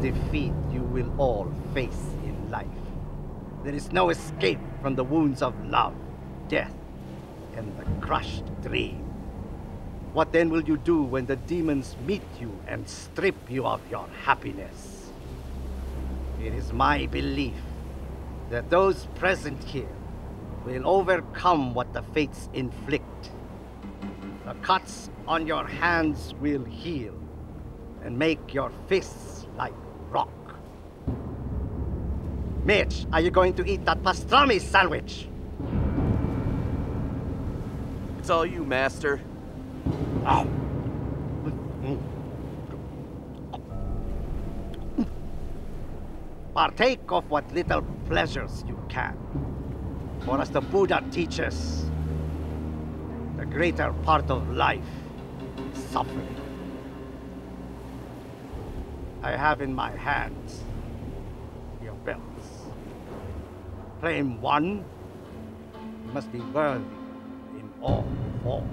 defeat you will all face in life. There is no escape from the wounds of love, death, and the crushed dream. What then will you do when the demons meet you and strip you of your happiness? It is my belief that those present here will overcome what the fates inflict. The cuts on your hands will heal and make your fists like. Mitch, are you going to eat that pastrami sandwich? It's all you, Master. Ah. Partake of what little pleasures you can. For as the Buddha teaches, the greater part of life is suffering. I have in my hands your belts. Claim one, must be worthy in all four.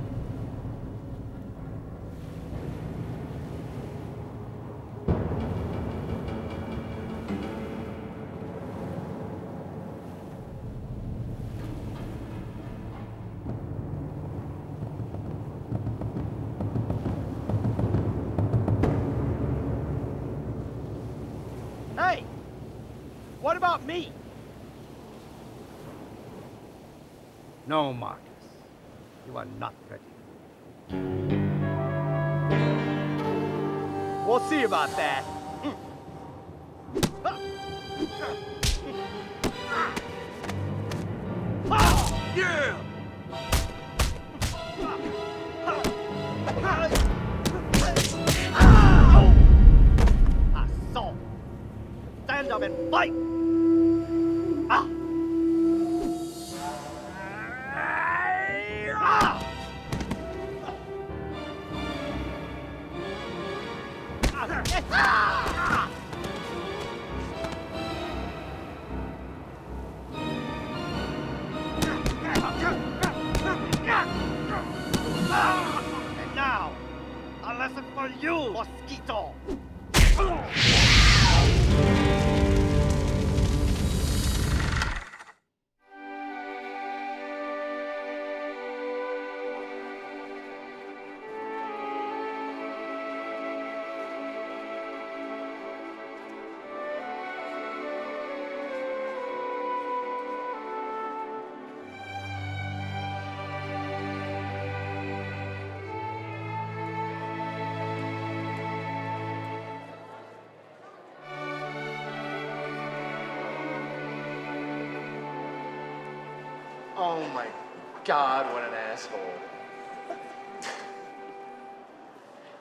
God, what an asshole.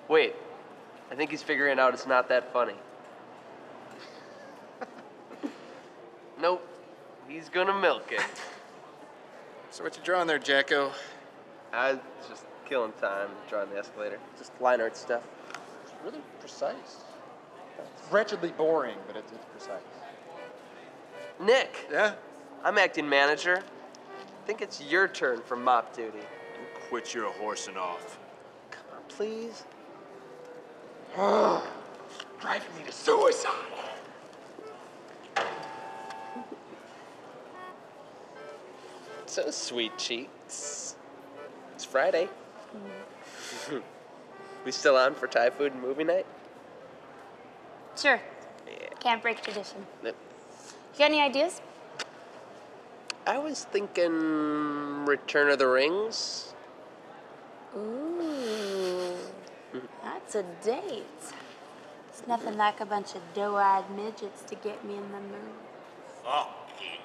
Wait, I think he's figuring out it's not that funny. nope, he's gonna milk it. So what you drawing there, Jacko? I was just killing time drawing the escalator. Just line art stuff. It's really precise. It's wretchedly boring, but it's, it's precise. Nick, Yeah? I'm acting manager. I think it's your turn for mop duty. Quit your horsing off. Come on, please. Driving me to suicide. So sweet cheeks. It's Friday. Mm-hmm. we still on for Thai food and movie night? Sure. Yeah. Can't break tradition. Yep. You got any ideas? I was thinking Return of the Rings. Ooh, that's a date. It's nothing like a bunch of doe-eyed midgets to get me in the mood. Fucking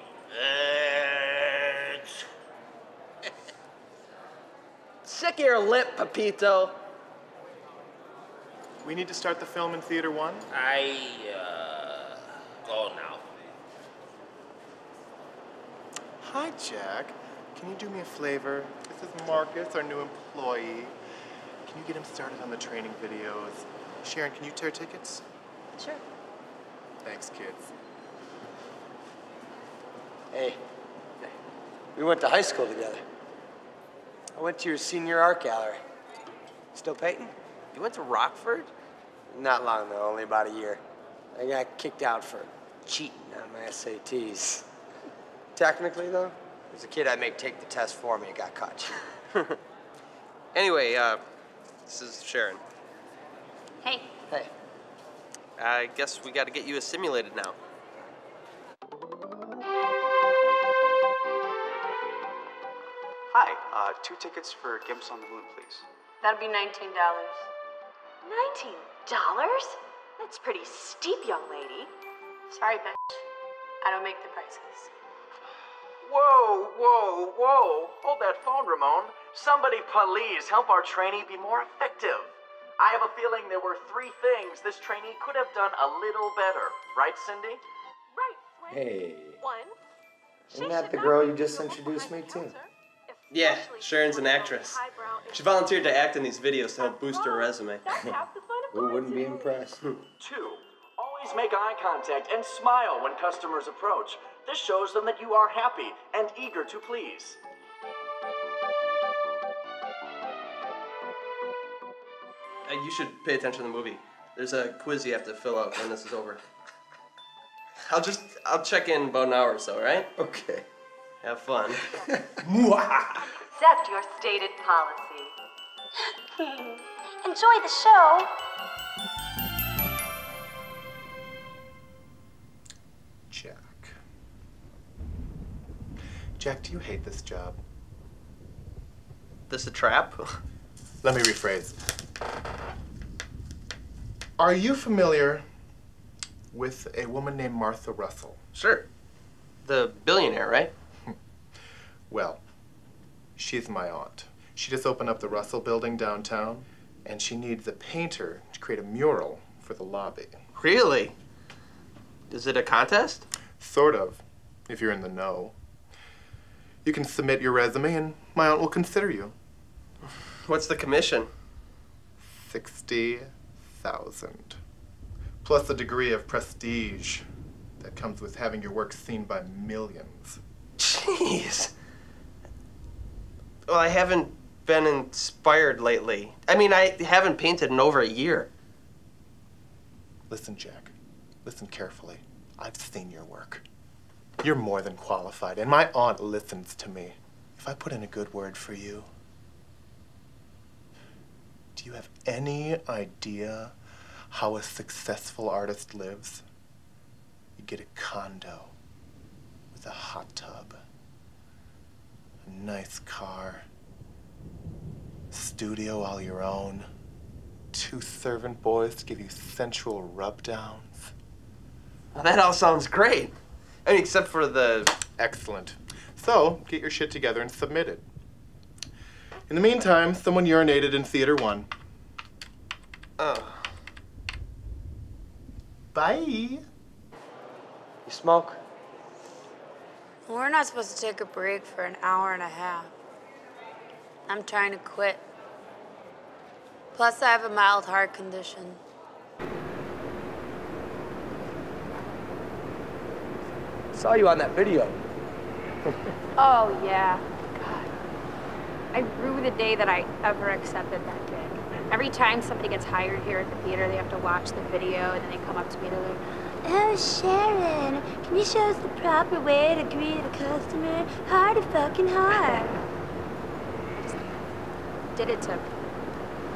bitch. Check your lip, Papito. We need to start the film in theater one. I, uh, go now. Hi, Jack. Can you do me a favor? This is Marcus, our new employee. Can you get him started on the training videos? Sharon, can you tear tickets? Sure. Thanks, kids. Hey, we went to high school together. I went to your senior art gallery. Still painting? You went to Rockford? Not long though, only about a year. I got kicked out for cheating on my SATs. Technically, though, there's a kid I make take the test for me and got caught. Anyway, uh, this is Sharon. Hey, hey, I guess we got to get you assimilated now. Hi, uh, two tickets for Gimps on the Moon, please. that'll be $19. Nineteen dollars? That's pretty steep, young lady. Sorry, bitch. I don't make the prices. Whoa, whoa, whoa. Hold that phone, Ramon. Somebody please help our trainee be more effective. I have a feeling there were three things this trainee could have done a little better. Right, Cindy? Right, Swen. hey. One. Isn't that the girl you just introduced me to? Yeah, Sharon's an actress. She volunteered to act in these videos to help boost her resume. That's half the fun of Who wouldn't be impressed? Two. Always make eye contact and smile when customers approach. This shows them that you are happy and eager to please. Uh, you should pay attention to the movie. There's a quiz you have to fill out when this is over. I'll just, I'll check in about an hour or so, right? Okay. Have fun. Accept your stated policy. Enjoy the show. Jack, do you hate this job? This a trap? Let me rephrase. Are you familiar with a woman named Martha Russell? sure. The billionaire, right? Well, she's my aunt. She just opened up the Russell building downtown, and she needs a painter to create a mural for the lobby. Really? Is it a contest? Sort of, if you're in the know. You can submit your resume, and my aunt will consider you. What's the commission? 60,000. Plus a degree of prestige that comes with having your work seen by millions. Jeez. Well, I haven't been inspired lately. I mean, I haven't painted in over a year. Listen, Jack. Listen carefully. I've seen your work. You're more than qualified, and my aunt listens to me. If I put in a good word for you, do you have any idea how a successful artist lives? You get a condo with a hot tub, a nice car, studio all your own, two servant boys to give you sensual rub-downs. Well, that all sounds great. I mean, except for the. Excellent. So, get your shit together and submit it. In the meantime, someone urinated in Theater 1. Oh. Bye. You smoke? We're not supposed to take a break for an hour and a half. I'm trying to quit. Plus, I have a mild heart condition. I saw you on that video. Oh, yeah. God. I rue the day that I ever accepted that gig. Every time somebody gets hired here at the theater, they have to watch the video and then they come up to me and they're like, Oh, Sharon, can you show us the proper way to greet a customer? Hard to fucking hard. Just did it to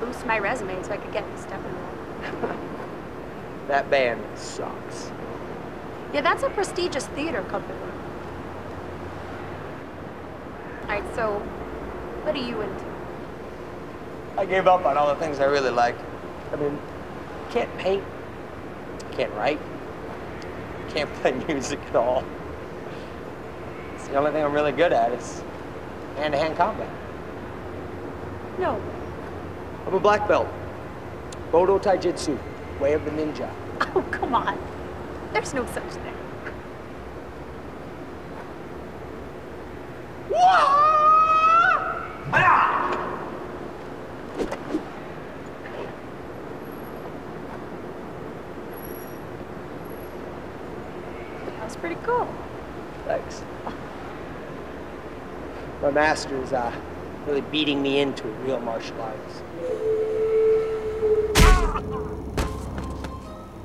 boost my resume so I could get in That band sucks. Yeah, that's a prestigious theater company. All right, so what are you into? I gave up on all the things I really like. I mean, can't paint, can't write, can't play music at all. It's the only thing I'm really good at is hand-to-hand combat. No. I'm a black belt. Budo Taijutsu, way of the ninja. Oh, come on. There's no such thing. That was pretty cool. Thanks. My master is uh, really beating me into real martial arts.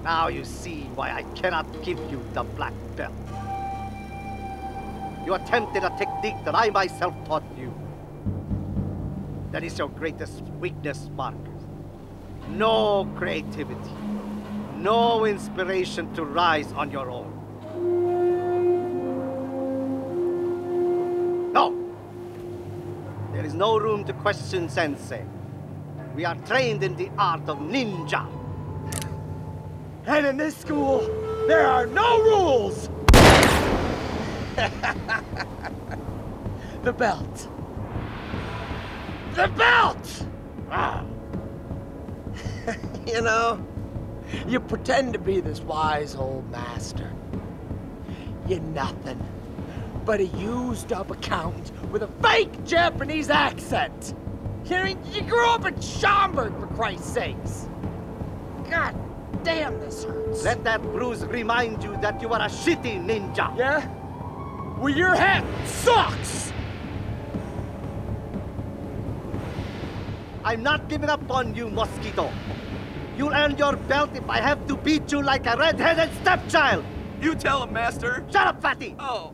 Now you see why I cannot give you the black belt. You attempted a technique that I myself taught you. That is your greatest weakness, Marcus. No creativity, no inspiration to rise on your own. No! There is no room to question Sensei. We are trained in the art of ninja. And in this school, there are no rules! the belt. The belt! Ah. you know, you pretend to be this wise old master. You're nothing but a used up accountant with a fake Japanese accent. You, you grew up in Schaumburg, for Christ's sakes. God damn, this hurts. Let that bruise remind you that you are a shitty ninja. Yeah? Well, your hat sucks! I'm not giving up on you, Mosquito. You'll earn your belt if I have to beat you like a red-headed stepchild. You tell him, Master. Shut up, Fatty. Oh.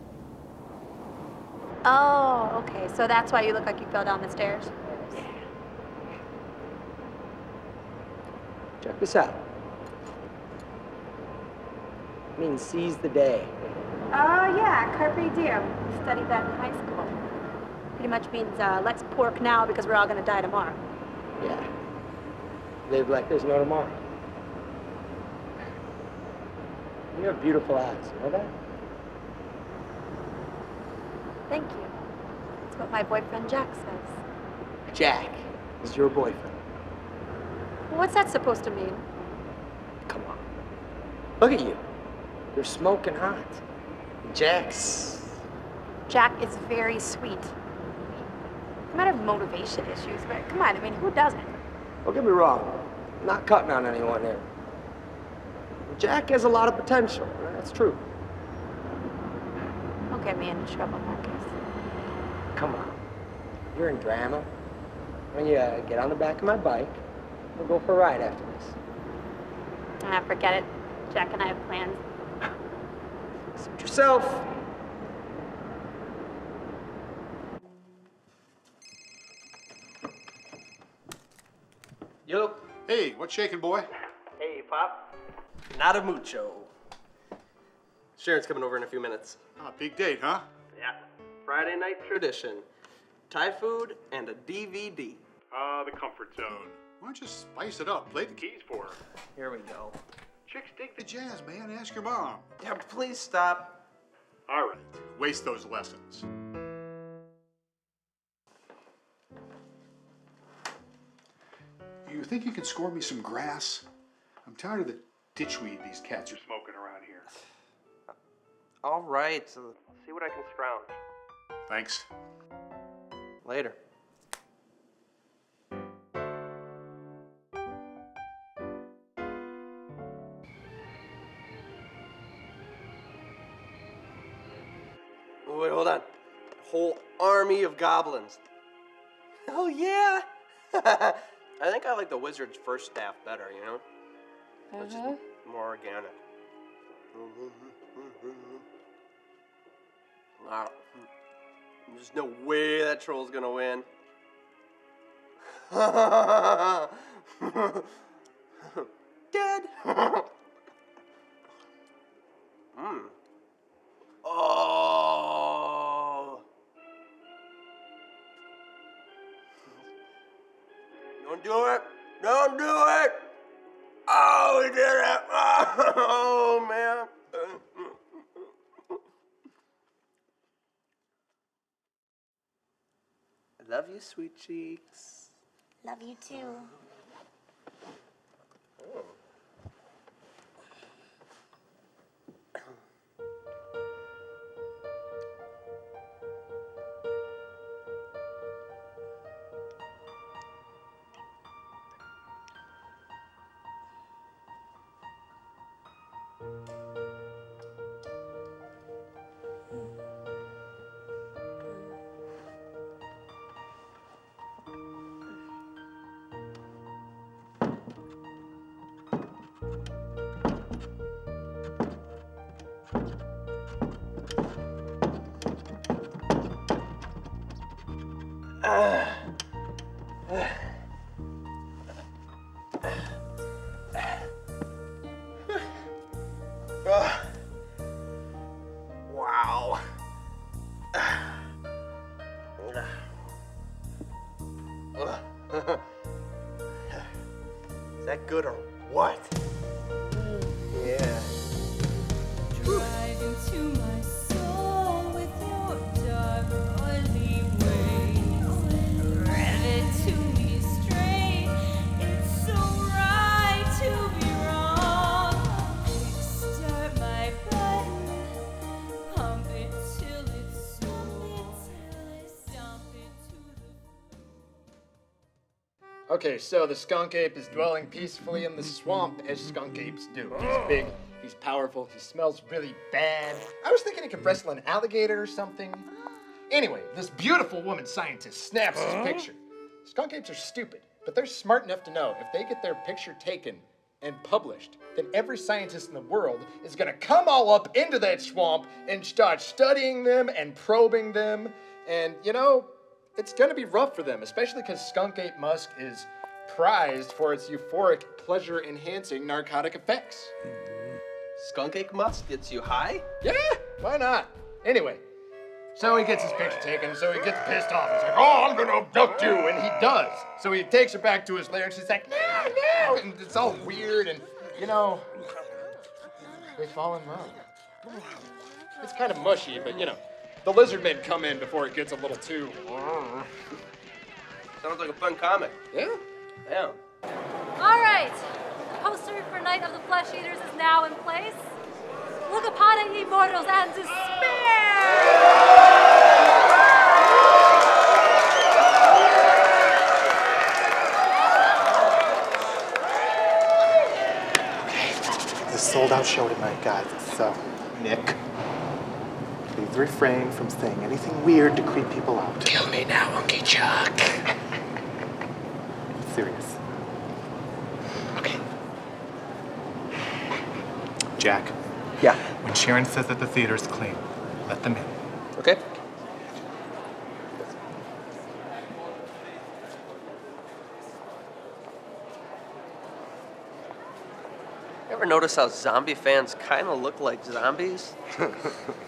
Oh, okay. So that's why you look like you fell down the stairs? Check this out. It means seize the day. Oh, yeah, carpe diem. We studied that in high school. Pretty much means uh, let's pork now because we're all gonna die tomorrow. Yeah. Live like there's no tomorrow. You have beautiful eyes, you know that? Thank you. That's what my boyfriend Jack says. Jack is your boyfriend. What's that supposed to mean? Come on. Look at you. You're smoking hot. Jack's. Jack is very sweet. He might have motivation issues, but come on, I mean, who doesn't? Don't get me wrong. I'm not cutting on anyone here. Jack has a lot of potential. That's true. Don't get me into trouble, Marcus. Come on. You're in drama. When you uh, get on the back of my bike, we'll go for a ride after this. Ah, forget it. Jack and I have plans. Suit yourself. Yo. Hey, what's shaking, boy? Hey, Pop. Nada mucho. Sharon's coming over in a few minutes. Ah, big date, huh? Yeah. Friday night tradition. Thai food and a DVD. Ah, the comfort zone. Why don't you spice it up? Play the keys for her. Here we go. Chicks dig the jazz, man. Ask your mom. Yeah, please stop. All right, waste those lessons. You think you can score me some grass? I'm tired of the ditchweed these cats are smoking around here. All right. So see what I can scrounge. Thanks. Later. Hold on. Whole army of goblins. Oh yeah. I think I like the wizard's first staff better, you know? It's just uh-huh. more organic. Wow. There's no way that troll's gonna win. Dead. Sweet cheeks. Love you too. Good or Okay, so the skunk ape is dwelling peacefully in the swamp as skunk apes do. He's oh. big, he's powerful, he smells really bad. I was thinking he could wrestle an alligator or something. Anyway, this beautiful woman scientist snaps his picture. Skunk apes are stupid, but they're smart enough to know if they get their picture taken and published, then every scientist in the world is gonna come all up into that swamp and start studying them and probing them. And you know, it's gonna be rough for them, especially because skunk ape musk is prized for its euphoric, pleasure enhancing narcotic effects. Mm-hmm. Skunk ape musk gets you high? Yeah, why not? Anyway, so he gets his picture taken, so he gets pissed off. He's like, oh, I'm gonna abduct you, and he does. So he takes her back to his lair, and she's like, no, no, and it's all weird, and you know, they fall in love. It's kind of mushy, but you know, the lizard men come in before it gets a little too. Sounds like a fun comic. Yeah? Yeah. All right. The poster for Night of the Flesh Eaters is now in place. Look upon it, ye mortals, and despair! The sold out show tonight, guys. So, Nick, please refrain from saying anything weird to creep people out. Kill me now, Unky Chuck. Serious. Okay. Jack. Yeah. When Sharon says that the theater's clean, let them in. Notice how zombie fans kind of look like zombies? and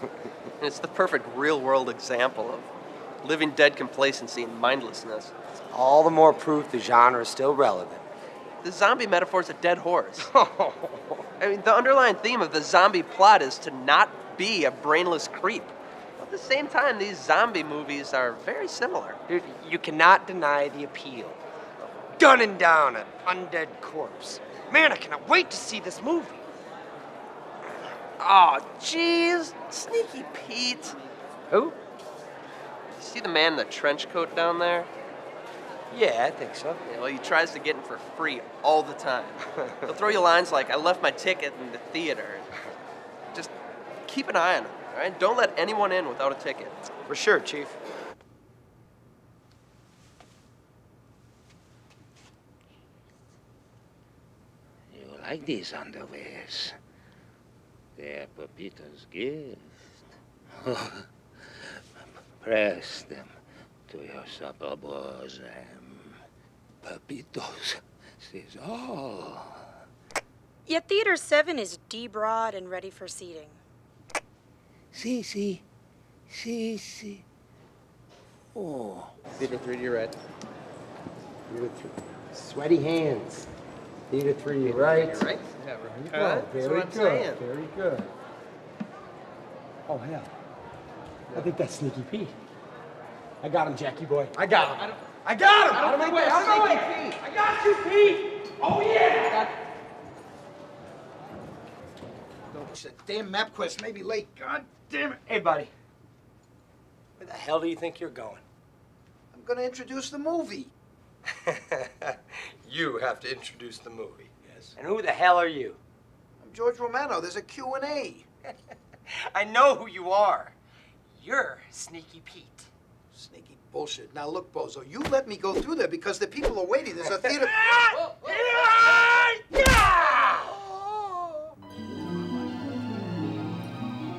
it's the perfect real world example of living dead complacency and mindlessness. All the more proof the genre is still relevant. The zombie metaphor is a dead horse. I mean, the underlying theme of the zombie plot is to not be a brainless creep. At the same time, these zombie movies are very similar. Dude, you cannot deny the appeal. Of gunning down an undead corpse. Man, I cannot wait to see this movie. Oh, jeez. Sneaky Pete. Who? You see the man in the trench coat down there? Yeah, I think so. Yeah, well, he tries to get in for free all the time. He'll throw you lines like, I left my ticket in the theater. Just keep an eye on him, all right? Don't let anyone in without a ticket. For sure, Chief. Like these underwears? They're Pepito's gift. Press them to your supple bosom. Pepito's says oh. all. Yet Theater 7 is D-broad and ready for seating. See, see, see, see. Oh. Theater 3D red. Theater three. Sweaty hands. Theater three, you're right. You're right. Yeah, There you right. go. That's Very what I'm good. saying. Very good. Oh hell. I think that's Sneaky Pete. I got him, Jackie boy. I got him. I, got him. Out of my way. Out of my way. I got you, Pete. Oh yeah. Don't damn MapQuest may be late. God damn it. Hey, buddy. Where the hell do you think you're going? I'm gonna introduce the movie. you have to introduce the movie. Yes. And who the hell are you? I'm George Romano. There's a Q&A. I know who you are. You're Sneaky Pete. Sneaky bullshit. Now look, Bozo, you let me go through there because the people are waiting. There's a theater.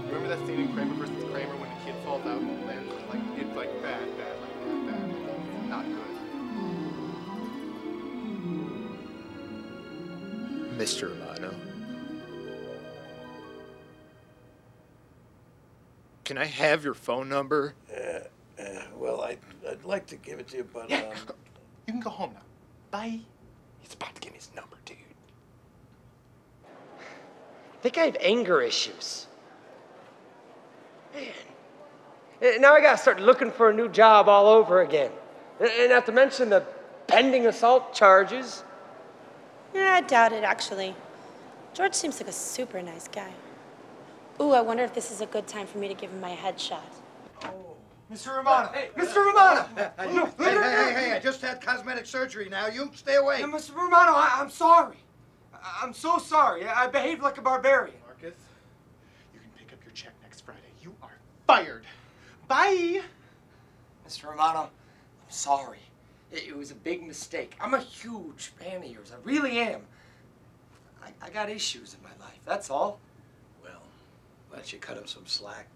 Remember that scene in Kramer versus Kramer when the kid falls out Mr. Romano. Can I have your phone number? Uh, uh, well, I'd, I'd like to give it to you, but Yeah. um, You can go home now. Bye. He's about to give me his number, dude. I think I have anger issues. Man. Eh, Now I gotta start looking for a new job all over again. And- And not to mention the pending assault charges. Yeah, I doubt it, actually. George seems like a super nice guy. Ooh, I wonder if this is a good time for me to give him my headshot. Oh, Mr. Romano! Hey, Mr. Romano! Hey, hey, hey, hey, I just had cosmetic surgery now. You stay away. Mr. Romano, I, I'm sorry. I- I'm so sorry. I behaved like a barbarian. Marcus, you can pick up your check next Friday. You are fired. Bye. Mr. Romano, I'm sorry. It, was a big mistake. I'm a huge fan of yours. I really am. I, I got issues in my life, that's all. well, why don't you cut him some slack?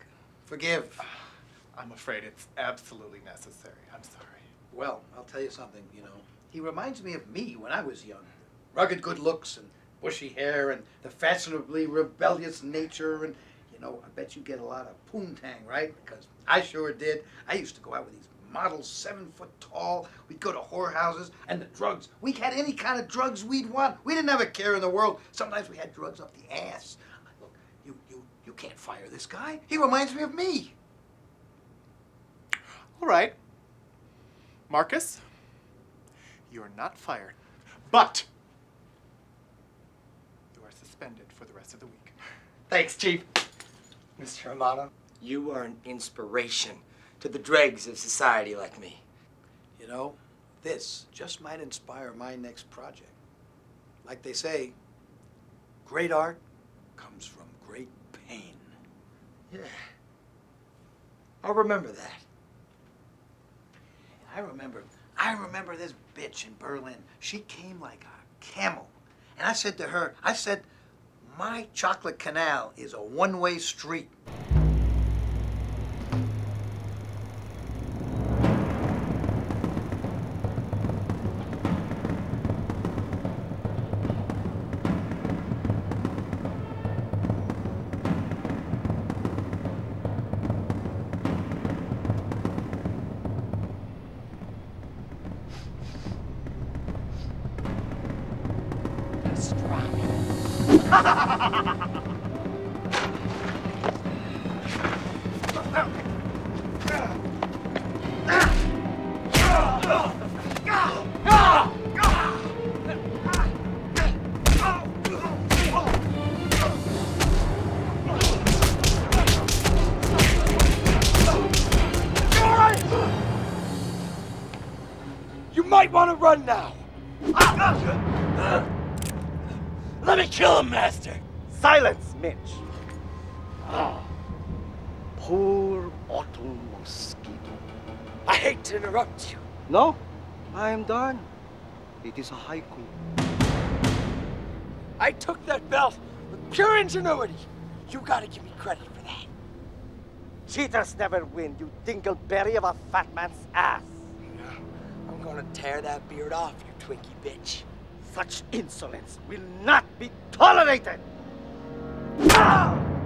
Forgive. I'm afraid it's absolutely necessary. I'm sorry. Well, I'll tell you something, you know. He reminds me of me when I was young. Rugged good looks and bushy hair and the fashionably rebellious nature and, you know, I bet you get a lot of poontang, right? Because I sure did. I used to go out with these models seven foot tall. We'd go to whorehouses and the drugs. We had any kind of drugs we'd want. We didn't have a care in the world. Sometimes we had drugs up the ass. Look, you, you, you can't fire this guy. He reminds me of me. All right. Marcus, you are not fired, but you are suspended for the rest of the week. Thanks, Chief. Mr. Romano, you are an inspiration to the dregs of society like me. You know, this just might inspire my next project. Like they say, great art comes from great pain. Yeah. I'll remember that. I remember, I remember this bitch in Berlin. She came like a camel. And I said to her, I said, my chocolate canal is a one-way street. No, I am done. It is a haiku. I took that belt with pure ingenuity. You gotta give me credit for that. Cheaters never win, you dingleberry of a fat man's ass. I'm gonna tear that beard off, you Twinkie bitch. Such insolence will not be tolerated. Ah!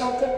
Are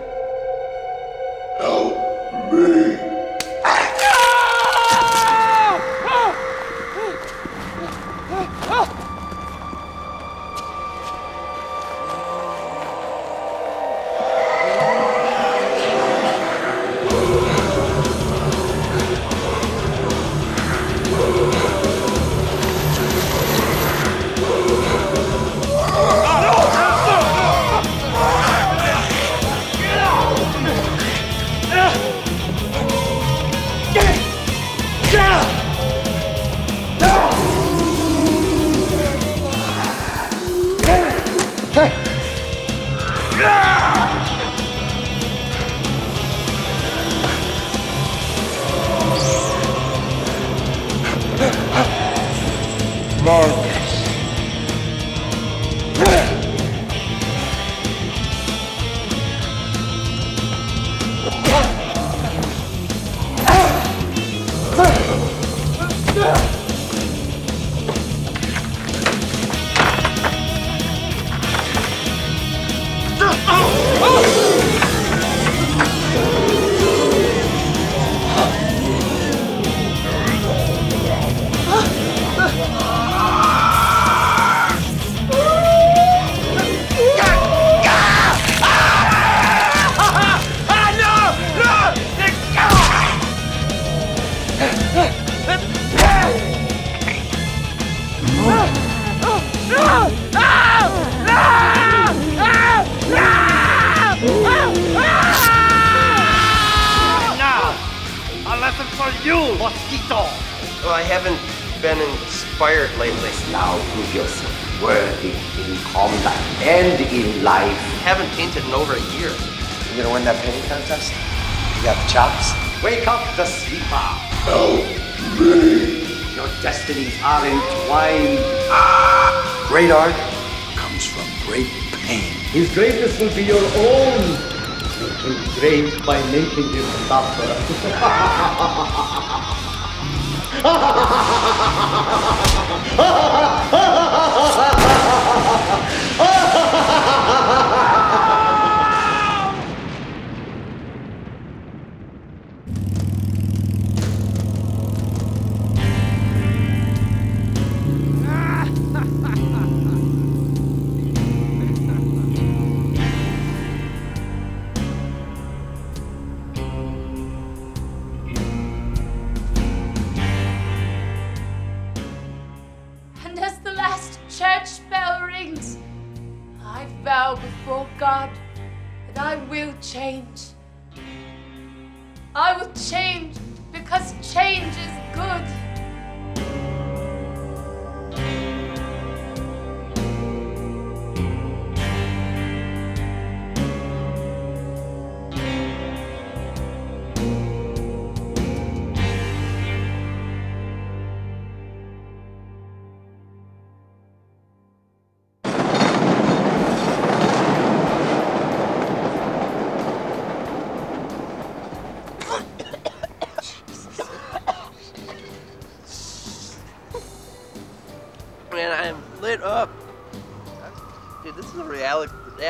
painted in over a year. You gonna win that painting contest? You got the chops? Wake up the sleeper. Help me. Your destinies are entwined. Great art comes from great pain. His greatness will be your own. Make him great by making him suffer.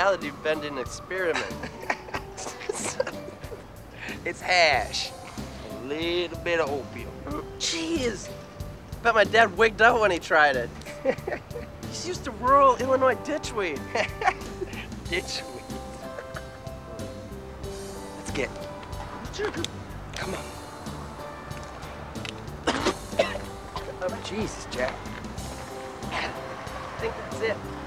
reality bending experiment. it's hash. A little bit of opium. Jeez. Bet my dad wigged out when he tried it. He's used to rural Illinois ditchweed. ditchweed. Let's get. Come on. oh, Jesus, Jack. I think that's it.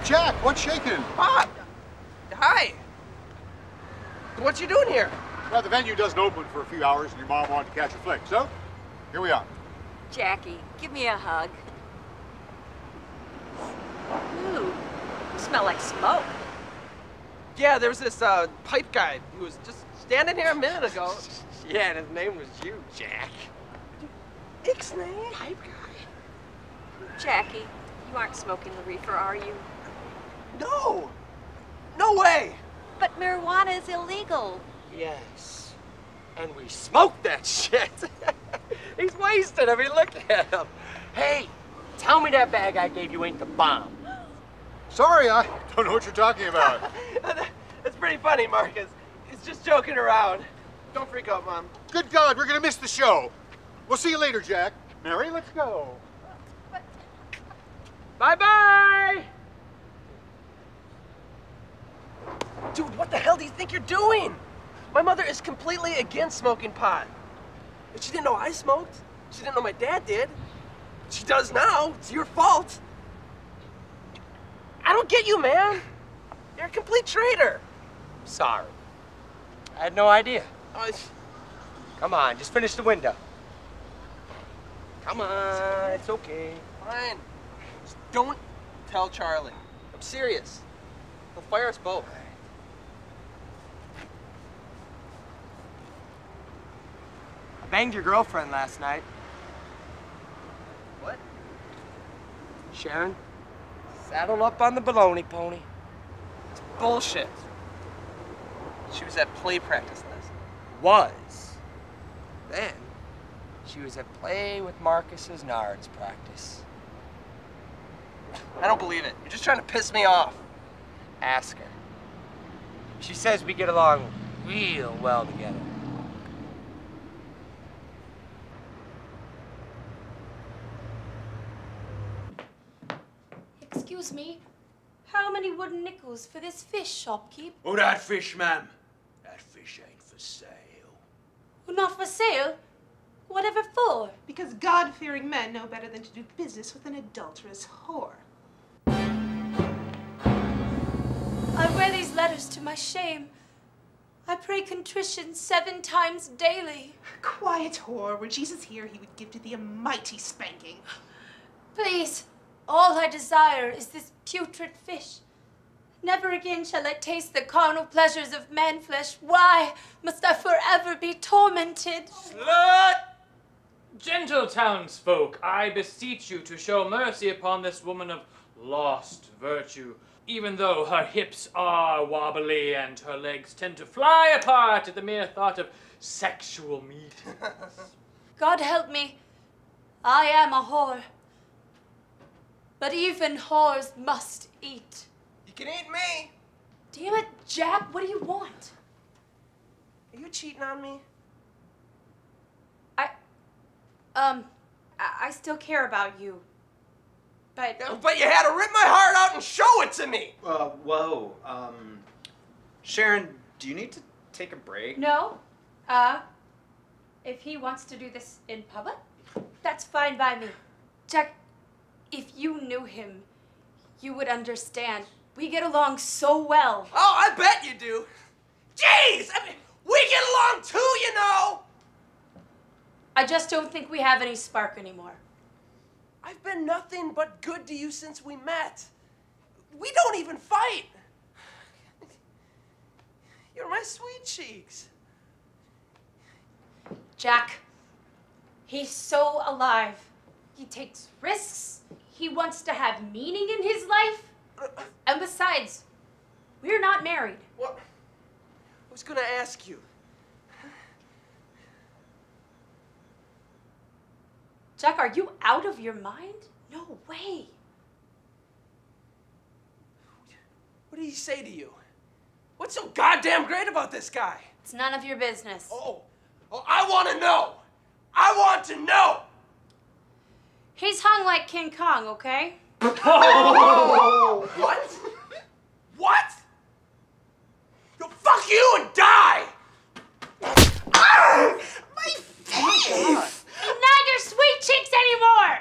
Jack, what's shaking? Pop! Hi! What you doing here? Well, the venue doesn't open for a few hours and your mom wanted to catch a flick, so here we are. Jackie, give me a hug. Ooh, you smell like smoke. Yeah, there was this uh, pipe guy who was just standing here a minute ago. Yeah, and his name was you, Jack. Ixnay? Pipe guy. Jackie, you aren't smoking the reefer, are you? No! No way! But marijuana is illegal. Yes. And we smoked that shit. He's wasted. I mean, look at him. Hey, tell me that bag I gave you ain't the bomb. Sorry, I don't know what you're talking about. That's pretty funny, Marcus. He's just joking around. Don't freak out, Mom. Good God, we're gonna miss the show. We'll see you later, Jack. Mary, let's go. Bye bye. Dude, what the hell do you think you're doing? My mother is completely against smoking pot. But she didn't know I smoked. She didn't know my dad did. She does now. It's your fault. I don't get you, man. You're a complete traitor. Sorry. I had no idea. It's- Come on, just finish the window. Come on, it's okay. Fine. Just don't tell Charlie. I'm serious. He'll fire us both. I banged your girlfriend last night. What? Sharon, saddle up on the baloney pony. It's bullshit. She was at play practice last Was. Then, she was at play with Marcus's Nards practice. I don't believe it. You're just trying to piss me off. Ask her. She says we get along real well together. Excuse me. How many wooden nickels for this fish, shopkeep? Oh, that fish, ma'am. That fish ain't for sale. Oh, not for sale? Whatever for? Because God fearing men know better than to do business with an adulterous whore. I wear these letters to my shame. I pray contrition seven times daily. Quiet whore. Were Jesus here, he would give to thee a mighty spanking. Please, all I desire is this putrid fish. Never again shall I taste the carnal pleasures of man flesh. Why must I forever be tormented? Slut! Gentle townsfolk, I beseech you to show mercy upon this woman of lost virtue, even though her hips are wobbly and her legs tend to fly apart at the mere thought of sexual meetings. God help me. I am a whore. But even whores must eat. You can eat me. Damn it, Jack, what do you want? Are you cheating on me? I, um, I, I still care about you. But. But you had to rip my heart out and show it to me. Uh, whoa. Um, Sharon, do you need to take a break? No. Uh, if he wants to do this in public, that's fine by me. Jack, if you knew him, you would understand. We get along so well. Oh, I bet you do. Jeez, I mean, we get along too, you know. I just don't think we have any spark anymore. I've been nothing but good to you since we met. We don't even fight. You're my sweet cheeks. Jack, he's so alive. He takes risks. He wants to have meaning in his life. And besides, we're not married. What? I was gonna ask you. Jack, are you out of your mind? No way. What did he say to you? What's so goddamn great about this guy? It's none of your business. Oh, oh I want to know. I want to know. He's hung like King Kong, okay? what? What? Yo, fuck you and die! Ah! My face! sweet cheeks anymore!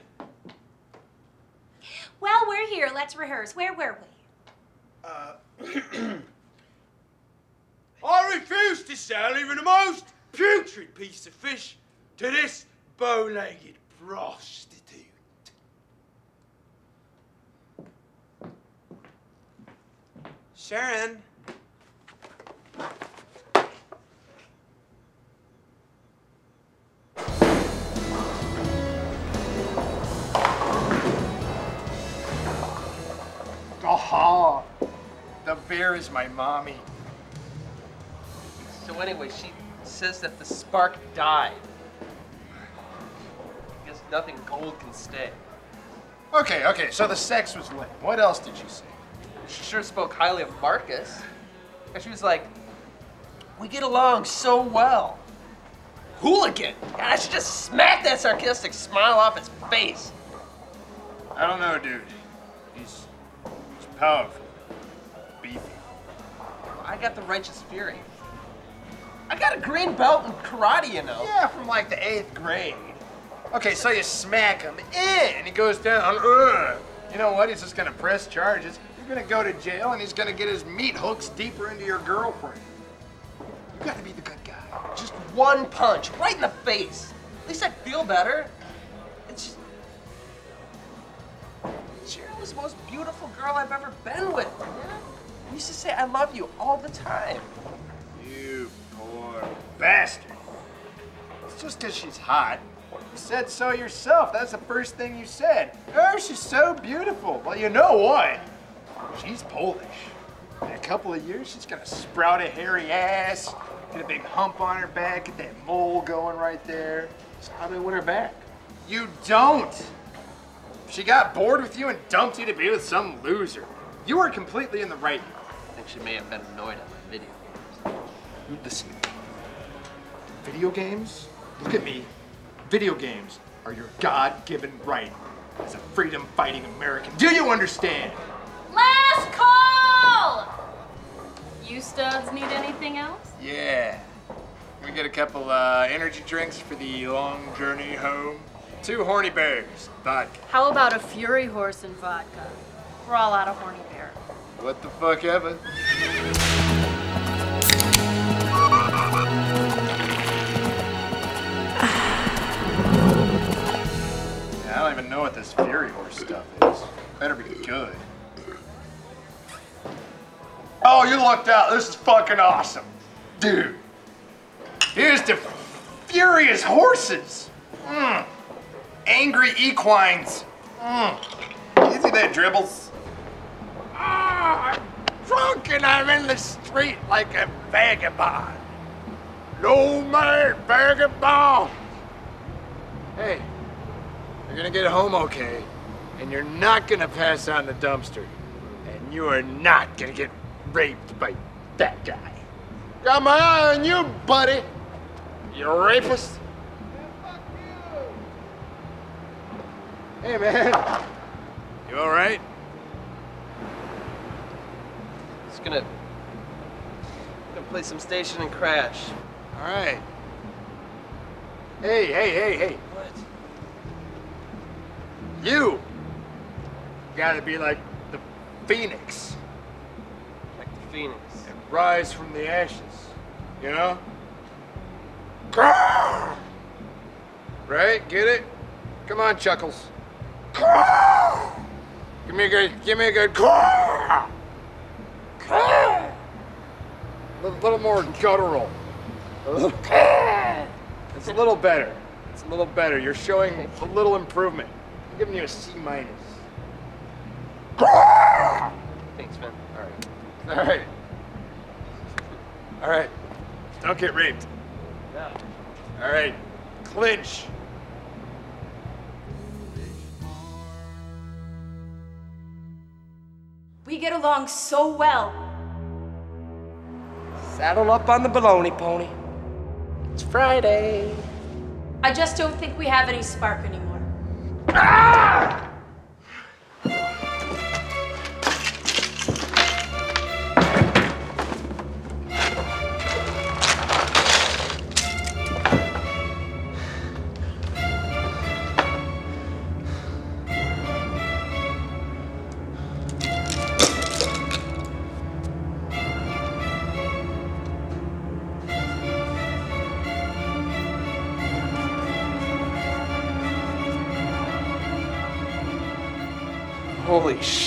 Well, we're here. Let's rehearse. Where were we? Uh, I refuse to sell even the most putrid piece of fish to this bow-legged prostitute. Sharon. Oh, the bear is my mommy. So anyway, she says that the spark died. I guess nothing gold can stay. Okay, okay, so the sex was lit. What else did you say? She sure spoke highly of Marcus. And she was like, we get along so well. Hooligan! God, I should just smack that sarcastic smile off his face. I don't know, dude. He's powerful, beefy. I got the righteous fury. I got a green belt in karate, you know. Yeah, from like the eighth grade. Okay, so you smack him, eh, and he goes down. Ugh. You know what? He's just gonna press charges. You're gonna go to jail, and he's gonna get his meat hooks deeper into your girlfriend. You gotta be the good guy. Just one punch, right in the face. At least I feel better. Was the most beautiful girl I've ever been with. I used to say I love you all the time. You poor bastard. It's just because she's hot. You said so yourself. That's the first thing you said. Oh, she's so beautiful. Well, you know what? She's Polish. In a couple of years, she's gonna sprout a hairy ass, get a big hump on her back, get that mole going right there. So I win her back? You don't. She got bored with you and dumped you to be with some loser. You were completely in the right. I think she may have been annoyed at my video. Games. Listen. Video games? Look at me. Video games are your God-given right as a freedom-fighting American. Do you understand? Last call! You studs need anything else? Yeah. Can we get a couple uh, energy drinks for the long journey home? Two horny bears, vodka. How about a fury horse and vodka? We're all out of horny bear. What the fuck ever. Yeah, I don't even know what this Fury Horse stuff is. Better be good. Oh, you lucked out. This is fucking awesome. Dude. Here's the furious horses. Mm. Angry equines. Mm. You see that dribbles? Ah, I'm drunk and I'm in the street like a vagabond. No man, vagabond. Hey, you're gonna get home okay, and you're not gonna pass out in the dumpster, and you are not gonna get raped by that guy. Got my eye on you, buddy. You rapist. Hey, man. You all right? Just gonna, gonna play some station and crash. All right. Hey, hey, hey, hey. What? You gotta be like the phoenix Like the Phoenix. and rise from the ashes. You know? Grrr! Right? Get it? Come on, Chuckles. Give me a good, give me a good! A little, little more guttural. It's a little better. It's a little better. You're showing a little improvement. I'm giving you a C minus. Thanks, man. All right. All right. All right. Don't get raped. Yeah. All right. Clinch. We get along so well. Saddle up on the baloney pony. It's Friday. I just don't think we have any spark anymore. Holy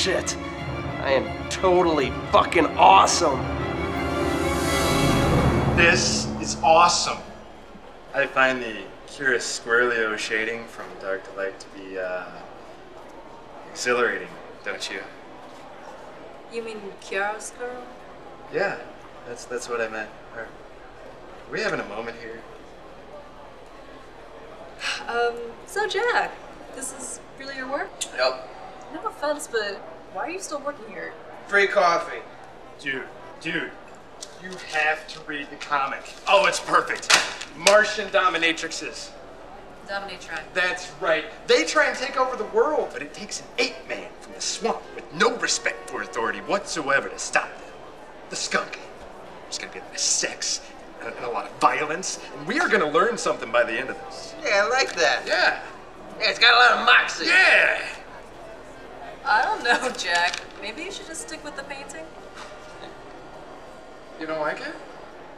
shit. I am totally fucking awesome. This is awesome. I find the chiaroscuro shading from dark to light to be uh, exhilarating, don't you? You mean chiaroscuro? Yeah, that's that's what I meant. Are, are we having a moment here? Um, so Jack, this is really your work? Yep. No offense, but why are you still working here? Free coffee. Dude, dude, you have to read the comic. Oh, it's perfect. Martian dominatrixes. Dominatrix. That's right. They try and take over the world, but it takes an ape man from the swamp with no respect for authority whatsoever to stop them. The skunk. There's gonna be a lot of sex and and a lot of violence, and we are gonna learn something by the end of this. Yeah, I like that. Yeah. Yeah, it's got a lot of moxie. Yeah. I don't know, Jack. Maybe you should just stick with the painting? You don't like it?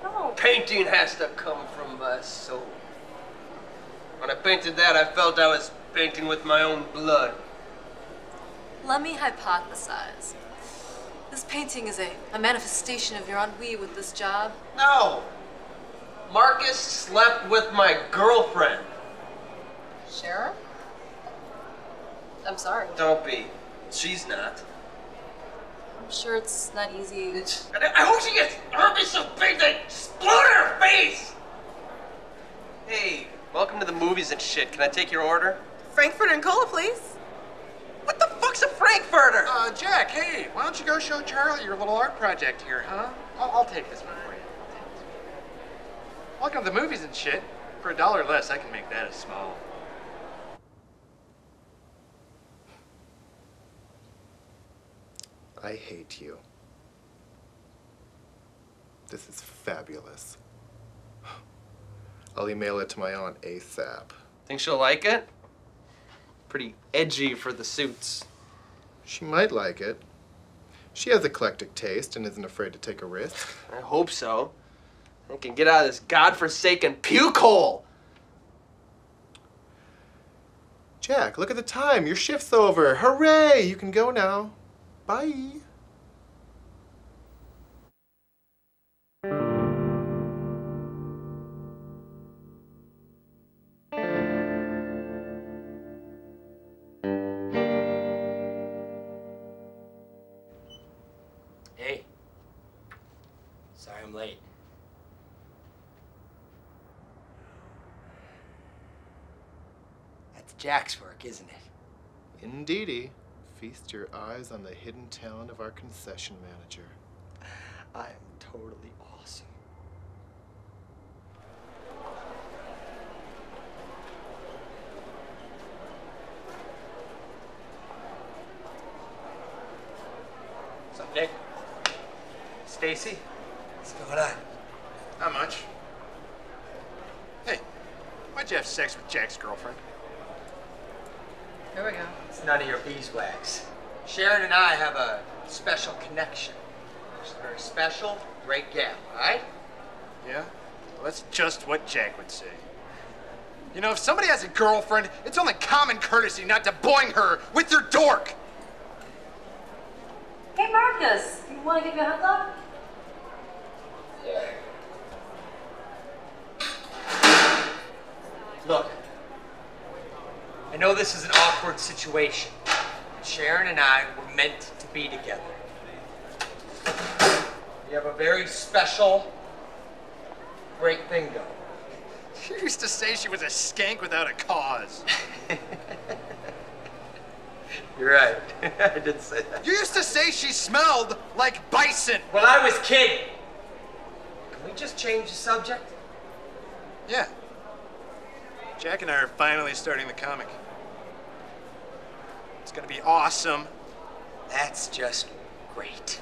No. Painting has to come from my soul. When I painted that, I felt I was painting with my own blood. Let me hypothesize. This painting is a, a manifestation of your ennui with this job. No! Marcus slept with my girlfriend. Sheriff? I'm sorry. Don't be. She's not. I'm sure it's not easy. I I hope she gets herpes so big they explode her face! Hey, welcome to the movies and shit. Can I take your order? Frankfurter and cola, please. What the fuck's a Frankfurter? Uh, Jack, hey, why don't you go show Charlie your little art project here, huh? I'll, I'll take this one for you. Welcome to the movies and shit. For a dollar less, I can make that a small. I hate you. This is fabulous. I'll email it to my aunt ASAP. Think she'll like it? Pretty edgy for the suits. She might like it. She has eclectic taste and isn't afraid to take a risk. I hope so. I can get out of this godforsaken puke hole. Jack, look at the time. Your shift's over. Hooray! You can go now. Bye. Hey. Sorry I'm late. That's Jack's work, isn't it? Indeedy. Feast your eyes on the hidden talent of our concession manager. I am totally awesome. What's up, Nick? Stacy? What's going on? Not much. Hey, why'd you have sex with Jack's girlfriend? Here we go. It's none of your beeswax. Sharon and I have a special connection. She's very special, great gal, all right? Yeah? Well, that's just what Jack would say. You know, if somebody has a girlfriend, it's only common courtesy not to boing her with your dork. Hey, Marcus, you want to give me a heads up? Look, I know this is an awkward situation. Sharon and I were meant to be together. We have a very special, great thing going. She used to say she was a skank without a cause. You're right. I did say that. You used to say she smelled like bison. Well, I was kidding. Can we just change the subject? Yeah. Jack and I are finally starting the comic. It's gonna be awesome. That's just great.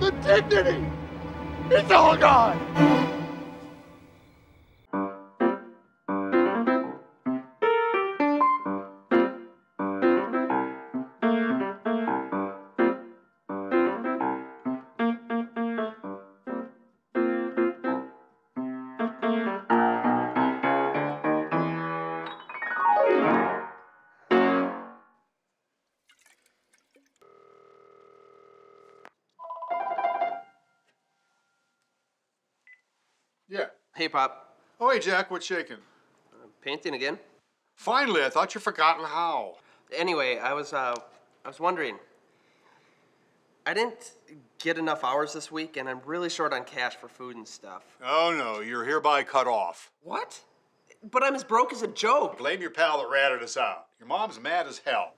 The dignity! It's all gone! Hey, Pop. Oh, hey, Jack, what's shaking? Painting again? Finally, I thought you'd forgotten how. Anyway, I was uh, I was wondering. I didn't get enough hours this week, and I'm really short on cash for food and stuff. Oh, no, you're hereby cut off. What? But I'm as broke as a joke. Blame your pal that ratted us out. Your mom's mad as hell.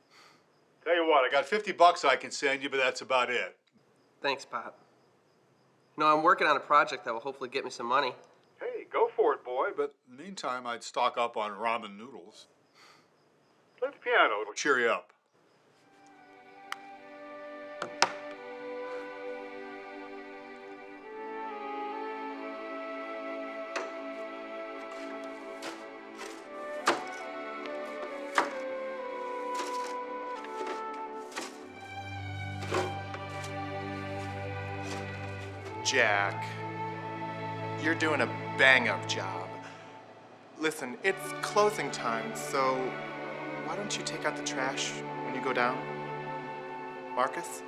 Tell you what, I got 50 bucks I can send you, but that's about it. Thanks, Pop. No, I'm working on a project that will hopefully get me some money. Hey, go for it, boy, but in the meantime, I'd stock up on ramen noodles. Play the piano, it'll cheer you up. Jack, you're doing a bang up job. Listen, it's closing time, so why don't you take out the trash when you go down? Marcus?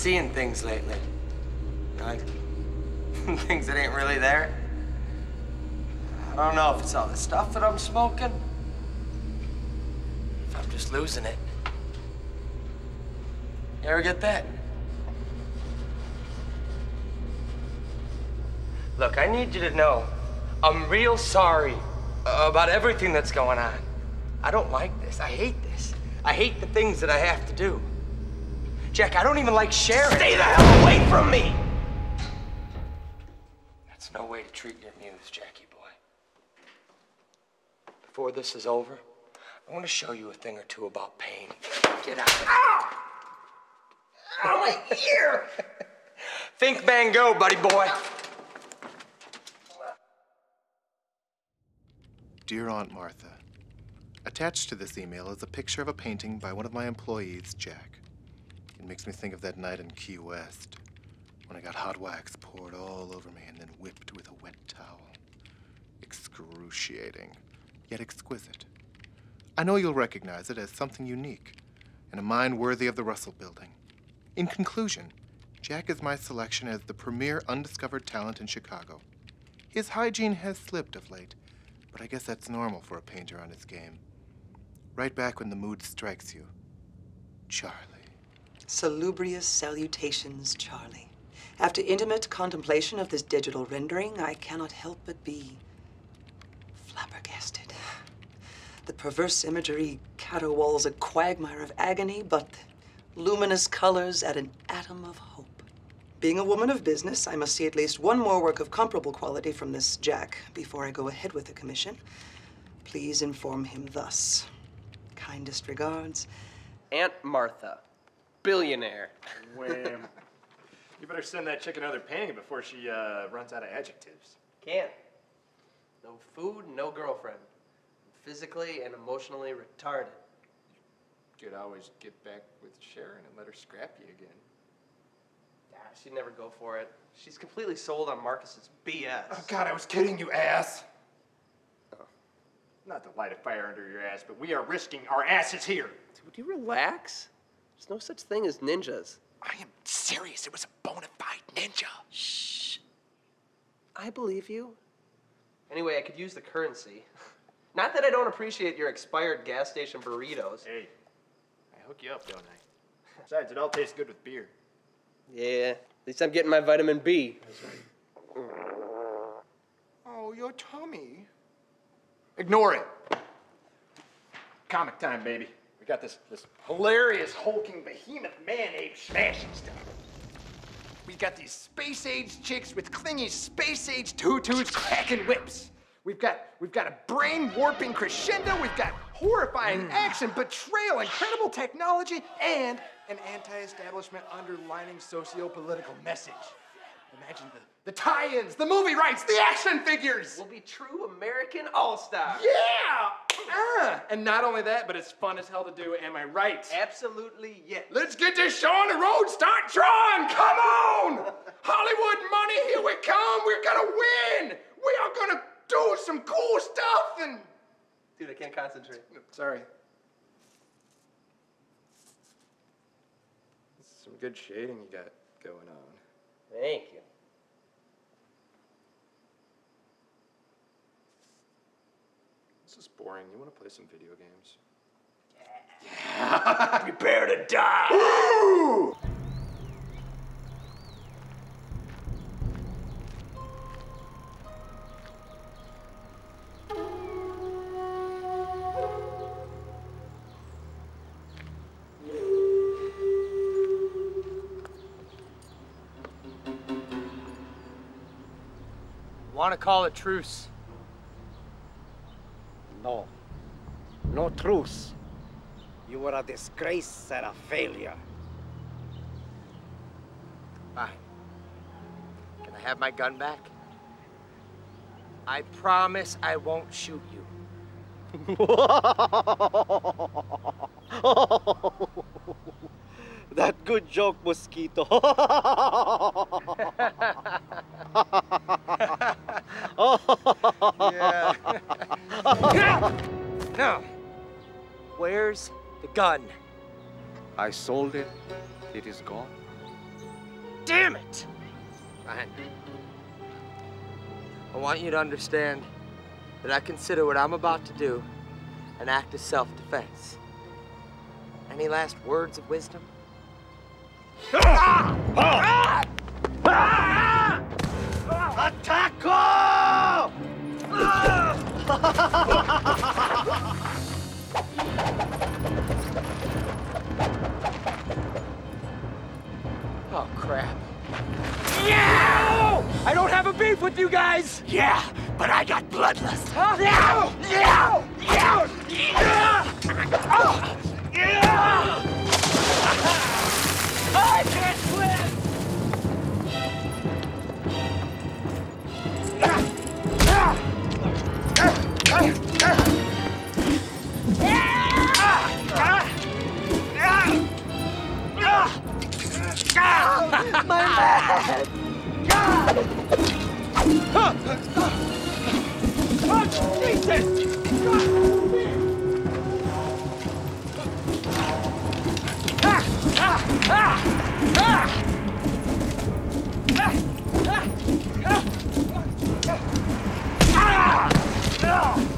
Seeing things lately. Like, things that ain't really there. I don't know if it's all the stuff that I'm smoking. If I'm just losing it. You ever get that? Look, I need you to know I'm real sorry about everything that's going on. I don't like this. I hate this. I hate the things that I have to do. Jack, I don't even like sharing. Stay the hell away from me! That's no way to treat your muse, Jackie boy. Before this is over, I want to show you a thing or two about pain. Get out. Ow! Ow, my ear! Think, bang, go, buddy boy. Dear Aunt Martha, attached to this email is a picture of a painting by one of my employees, Jack. It makes me think of that night in Key West when I got hot wax poured all over me and then whipped with a wet towel. Excruciating, yet exquisite. I know you'll recognize it as something unique and a mind worthy of the Russell Building. In conclusion, Jack is my selection as the premier undiscovered talent in Chicago. His hygiene has slipped of late, but I guess that's normal for a painter on his game. Right back when the mood strikes you. Charlie. Salubrious salutations, Charlie. After intimate contemplation of this digital rendering, I cannot help but be flabbergasted. The perverse imagery caterwauls a quagmire of agony, but luminous colors add an atom of hope. Being a woman of business, I must see at least one more work of comparable quality from this Jack before I go ahead with the commission. Please inform him thus. Kindest regards, Aunt Martha, billionaire. Wham. you better send that chick another painting before she uh, runs out of adjectives. Can't. No food, no girlfriend. Physically and emotionally retarded. Could always get back with Sharon and let her scrap you again. Yeah, she'd never go for it. She's completely sold on Marcus's BS. Oh, God, I was kidding, you ass. Oh. Not to light a fire under your ass, but we are risking our asses here. Would you relax? There's no such thing as ninjas. I am serious. It was a bona fide ninja. Shh. I believe you. Anyway, I could use the currency. Not that I don't appreciate your expired gas station burritos. Hey, I hook you up, don't I? Besides, it all tastes good with beer. Yeah, at least I'm getting my vitamin B. Oh, your tummy. Ignore it. Comic time, baby. Got this this hilarious hulking behemoth man ape smashing stuff. We've got these space age chicks with clingy space age tutus cracking whips. We've got we've got a brain warping crescendo. We've got horrifying mm. action, betrayal, incredible technology, and an anti-establishment underlining socio-political message. Imagine the, the tie-ins, the movie rights, the action figures. We'll be true American all-stars. Yeah! Ah, and not only that, but it's fun as hell to do. Am I right? Absolutely yes. Let's get this show on the road. Start drawing. Come on! Hollywood money, here we come. We're gonna win. We are gonna do some cool stuff. And Dude, I can't concentrate. sorry. Some good shading you got going on. Thank you. This is boring. You want to play some video games? Yeah. Prepare to die! Want to call it truce? No. No truce. You were a disgrace and a failure. Fine. Can I have my gun back? I promise I won't shoot you. that good joke, Mosquito. now, where's the gun? I sold it. It is gone. Damn it! Fine. I want you to understand that I consider what I'm about to do an act of self-defense. Any last words of wisdom? Ah! Ah! Ah! Attaco! Oh, crap. Yeah! I don't have a beef with you guys! Yeah, but I got bloodlust. Huh? Ah! Ah! Yeah! Yeah! Yeah! Yeah! Oh! Yeah! I can't swim! My man! Oh, Jesus! Ah!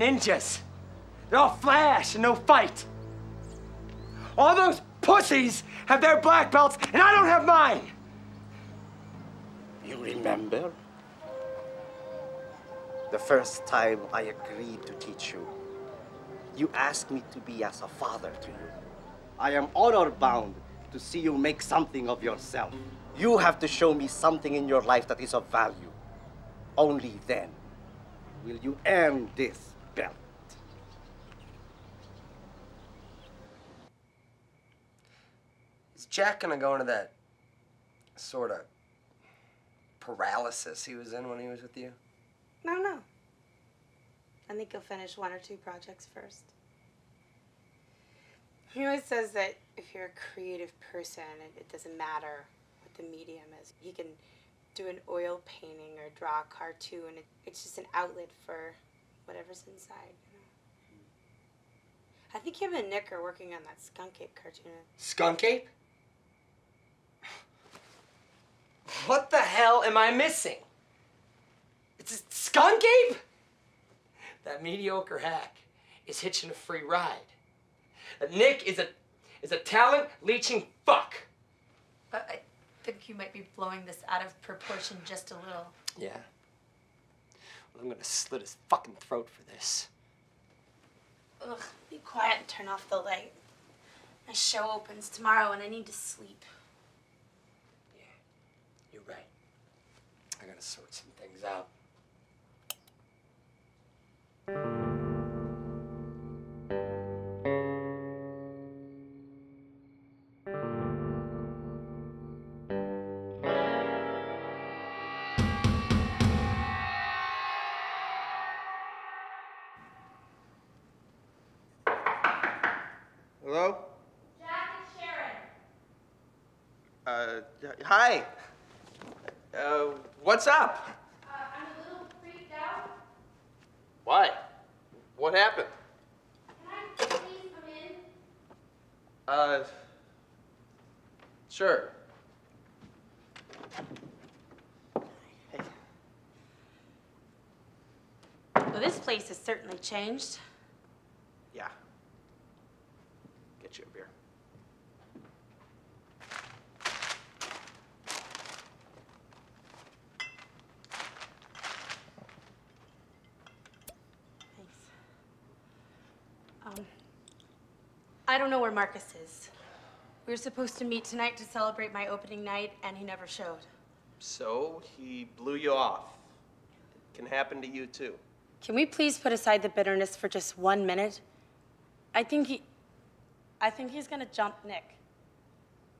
Ninjas. They're all flash and no fight. All those pussies have their black belts, and I don't have mine. You remember? The first time I agreed to teach you, you asked me to be as a father to you. I am honor bound to see you make something of yourself. You have to show me something in your life that is of value. Only then will you earn this Jack gonna go into that sort of paralysis he was in when he was with you? No, no. I think he'll finish one or two projects first. He always says that if you're a creative person, it, it doesn't matter what the medium is. He can do an oil painting or draw a cartoon. It, it's just an outlet for whatever's inside. You know? Hmm. I think him and Nick are working on that Skunk Ape cartoon. Skunk ape? What the hell am I missing? It's a skunk ape? That mediocre hack is hitching a free ride. That Nick is a is a talent leeching fuck. But I think you might be blowing this out of proportion just a little. Yeah. Well, I'm gonna slit his fucking throat for this. Ugh, be quiet and turn off the light. My show opens tomorrow and I need to sleep. You're right. I gotta sort some things out. Hello? Jack and Sharon. Uh, hi. Uh, what's up? Uh, I'm a little freaked out. Why? What happened? Can I please come in? Uh, sure. Hey. Well, this place has certainly changed. Yeah. Get you a beer. Um, I don't know where Marcus is. We were supposed to meet tonight to celebrate my opening night, and he never showed. So he blew you off. It can happen to you too. Can we please put aside the bitterness for just one minute? I think he. I think he's gonna jump Nick.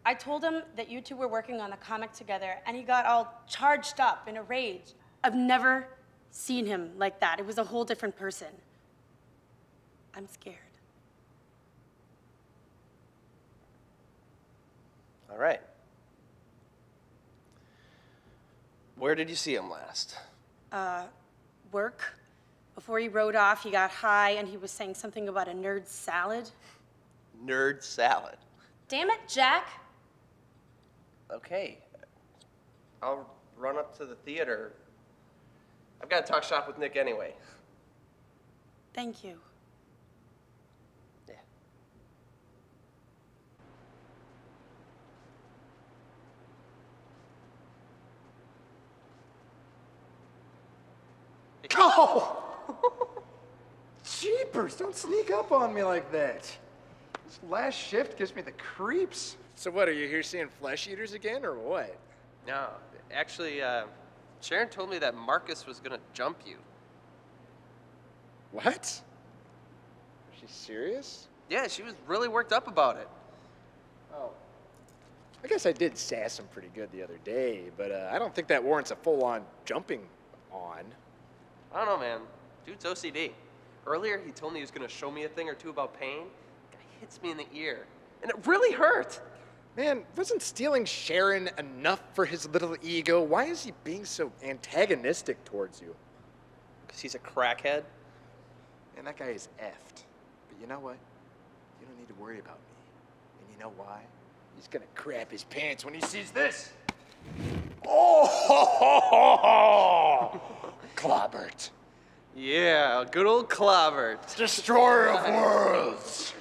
I told him that you two were working on a comic together, and he got all charged up in a rage. I've never seen him like that. It was a whole different person. I'm scared. All right. Where did you see him last? Uh, work. Before he rode off, he got high and he was saying something about a nerd salad. Nerd salad. Damn it, Jack. Okay. I'll run up to the theater. I've got to talk shop with Nick anyway. Thank you. Oh! Jeepers, don't sneak up on me like that. This last shift gives me the creeps. So what, are you here seeing flesh eaters again, or what? No, actually, uh, Sharon told me that Marcus was gonna jump you. What? Is she serious? Yeah, she was really worked up about it. Oh. I guess I did sass him pretty good the other day, but uh, I don't think that warrants a full-on jumping on. I don't know, man. Dude's OCD. Earlier, he told me he was gonna show me a thing or two about pain. Guy hits me in the ear, and it really hurt. Man, wasn't stealing Sharon enough for his little ego? Why is he being so antagonistic towards you? Because he's a crackhead. And that guy is effed. But you know what? You don't need to worry about me. And you know why? He's gonna crap his pants when he sees this. Oh, Clobbert. Yeah, good old Clobbert. Destroyer of worlds.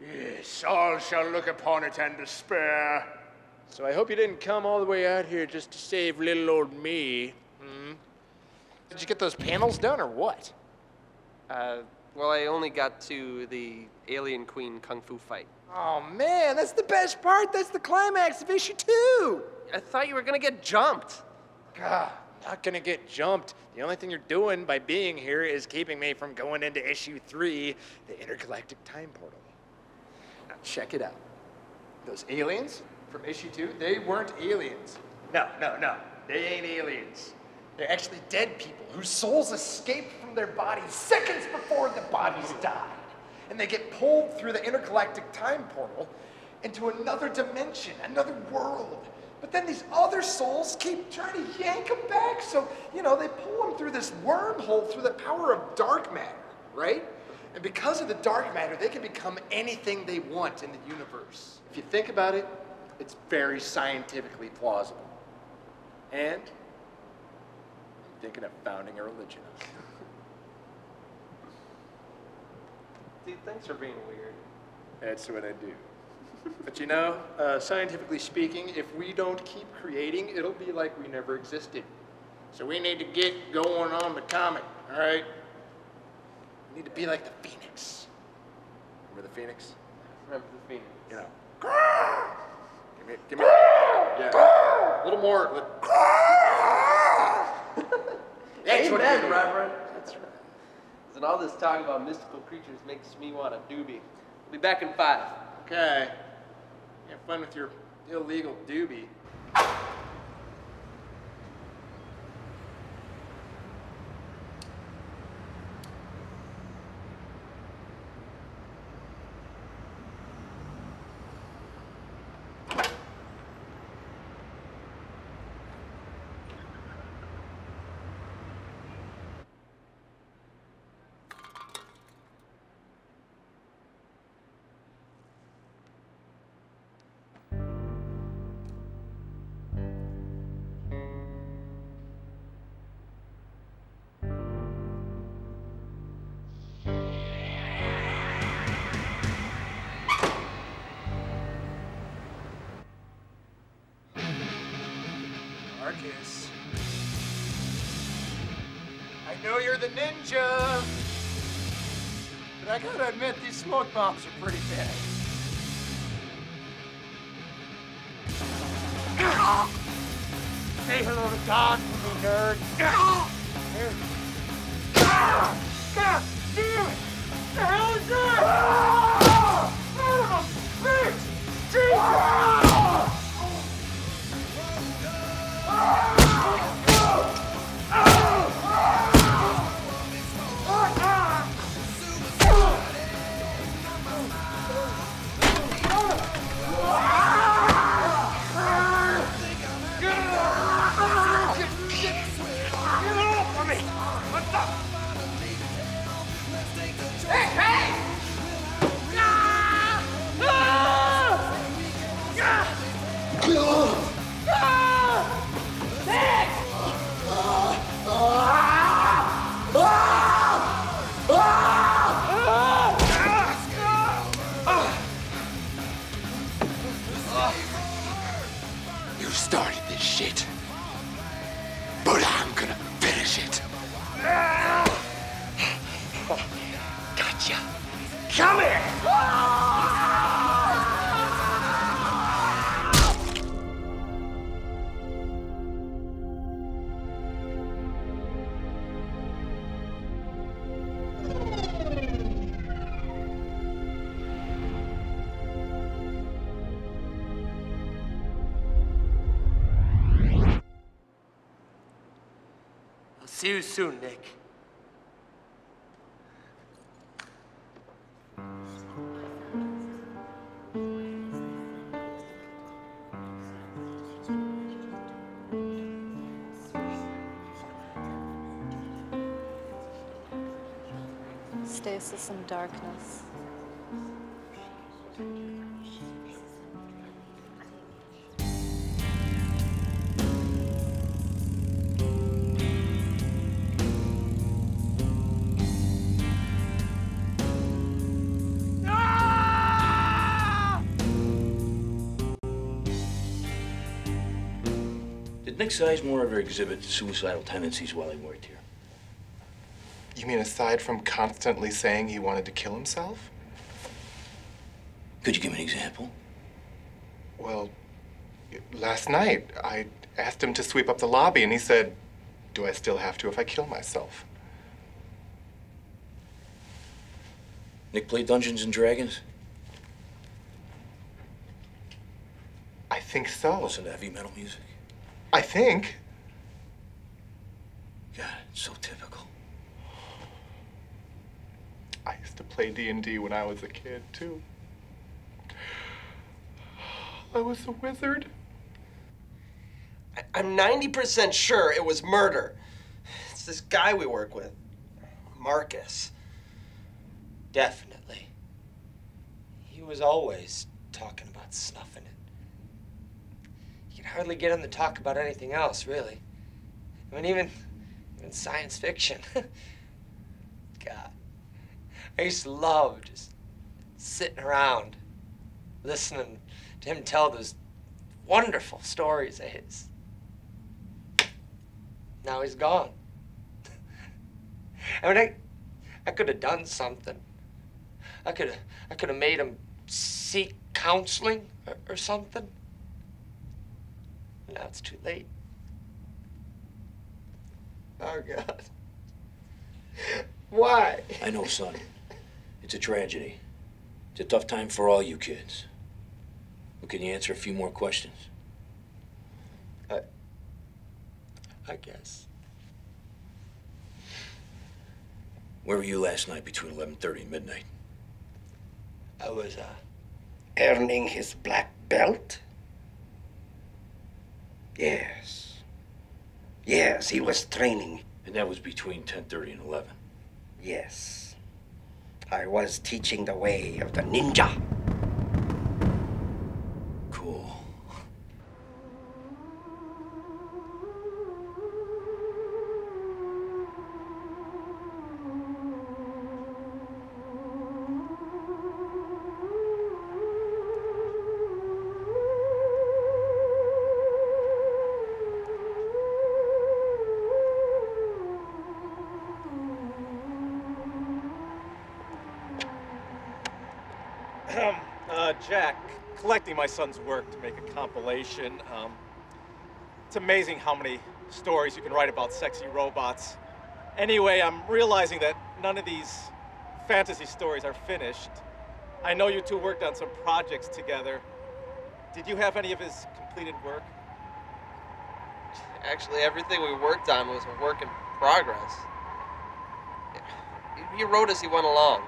Yes, all shall look upon it and despair. So I hope you didn't come all the way out here just to save little old me. Hmm? Did you get those panels done or what? Uh, well, I only got to the Alien Queen Kung Fu fight. Oh man, that's the best part. That's the climax of issue two. I thought you were gonna get jumped. God, not gonna get jumped. The only thing you're doing by being here is keeping me from going into issue three, the intergalactic time portal. Now check it out. Those aliens from issue two, they weren't aliens. No, no, no. They ain't aliens. They're actually dead people whose souls escaped from their bodies seconds before the bodies died. And they get pulled through the intergalactic time portal into another dimension, another world. But then these other souls keep trying to yank them back. So, you know, they pull them through this wormhole through the power of dark matter, right? And because of the dark matter, they can become anything they want in the universe. If you think about it, it's very scientifically plausible. And I'm thinking of founding a religion. Dude, thanks for being weird. That's what I do. But you know, uh, scientifically speaking, if we don't keep creating, it'll be like we never existed. So we need to get going on the comet, all right? We need to be like the phoenix. Remember the phoenix? Remember the Phoenix. You know. Give me, give me. Yeah. A little more. That's what Amen. Reverend. That's right. And all this talk about mystical creatures makes me want a doobie. We'll be back in five. Okay. Have fun with your illegal doobie. Marcus. I know you're the ninja, but I gotta admit these smoke bombs are pretty bad. Say hello to Don for nerd. God damn it! The hell is that? Ah! Son of a bitch! Jesus! You See you soon, Nick. Stasis and darkness. Did Nick Sizemore ever exhibit suicidal tendencies while he worked here? You mean aside from constantly saying he wanted to kill himself? Could you give me an example? Well, last night I asked him to sweep up the lobby and he said, Do I still have to if I kill myself? Nick played Dungeons and Dragons? I think so. Listen to heavy metal music? I think. God, it's so typical. I used to play D&D when I was a kid, too. I was a wizard. I- I'm 90% sure it was murder. It's this guy we work with, Marcus. Definitely. He was always talking about snuffing it. Hardly get him to talk about anything else, really. I mean, even, even science fiction. God. I used to love just sitting around, listening to him tell those wonderful stories of his. Now he's gone. I mean, I, I could have done something. I could have, I could have made him seek counseling or, or something. Now it's too late. Oh God. Why? I know, son. It's a tragedy. It's a tough time for all you kids. But can you answer a few more questions? I, I guess. Where were you last night between 11.30 and midnight? I was, uh, Earning his black belt? Yes. Yes, he was training. And that was between 10.30 and 11. Yes. I was teaching the way of the ninja. Collecting my son's work to make a compilation. Um, it's amazing how many stories you can write about sexy robots. Anyway, I'm realizing that none of these fantasy stories are finished. I know you two worked on some projects together. Did you have any of his completed work? Actually, everything we worked on was a work in progress. He wrote as he went along.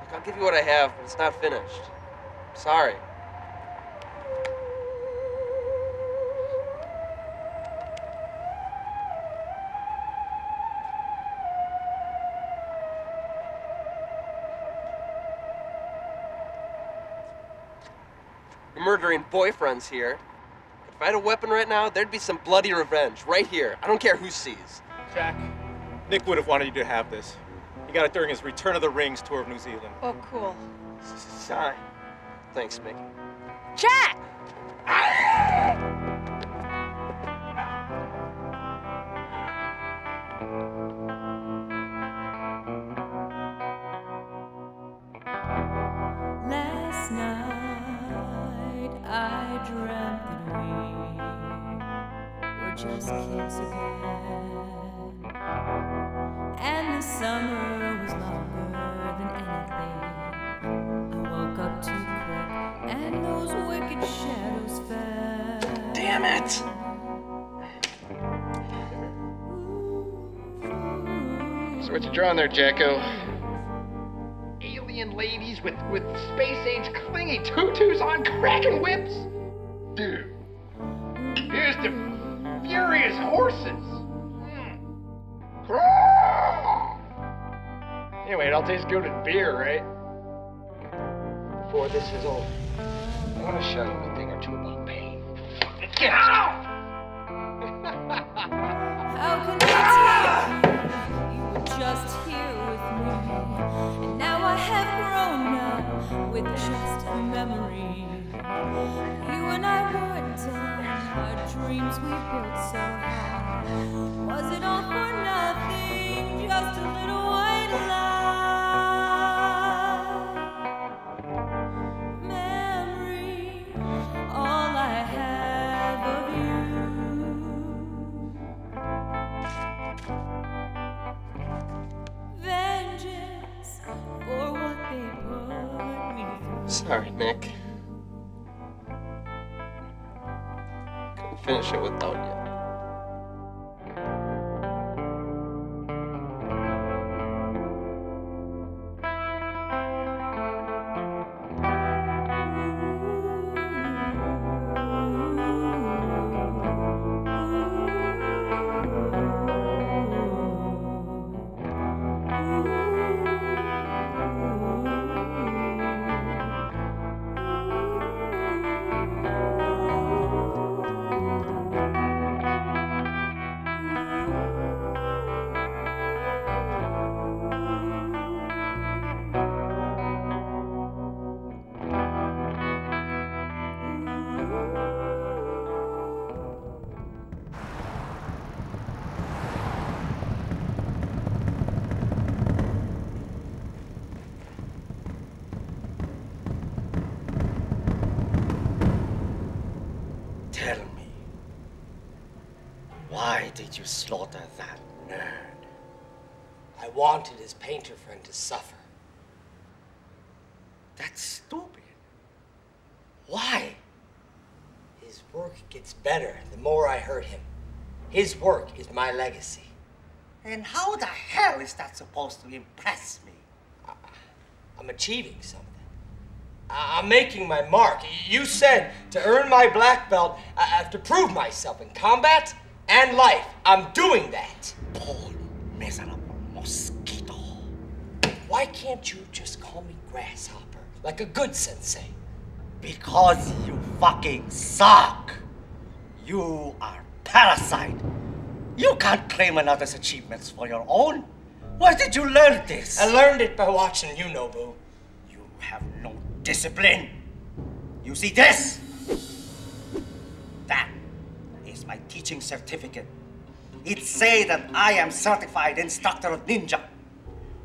Look, I'll give you what I have, but it's not finished. Sorry. You're murdering boyfriends here. If I had a weapon right now, there'd be some bloody revenge right here. I don't care who sees. Jack, Nick would have wanted you to have this. He got it during his Return of the Rings tour of New Zealand. Oh, cool. Sorry. Thanks, Mickey. Jack! There, Jacko? Alien ladies with, with space age clingy tutus on cracking whips? Did you slaughter that nerd? I wanted his painter friend to suffer. That's stupid. Why? His work gets better the more I hurt him. His work is my legacy. And how the hell is that supposed to impress me? I'm achieving something. I- I'm making my mark. You said to earn my black belt, I have to prove myself in combat and life. I'm doing that. Paul, miserable mosquito. Why can't you just call me Grasshopper, like a good sensei? Because you fucking suck. You are parasite. You can't claim another's achievements for your own. Where did you learn this? I learned it by watching you, Nobu. You have no discipline. You see this? That my teaching certificate. It say that I am certified instructor of ninja.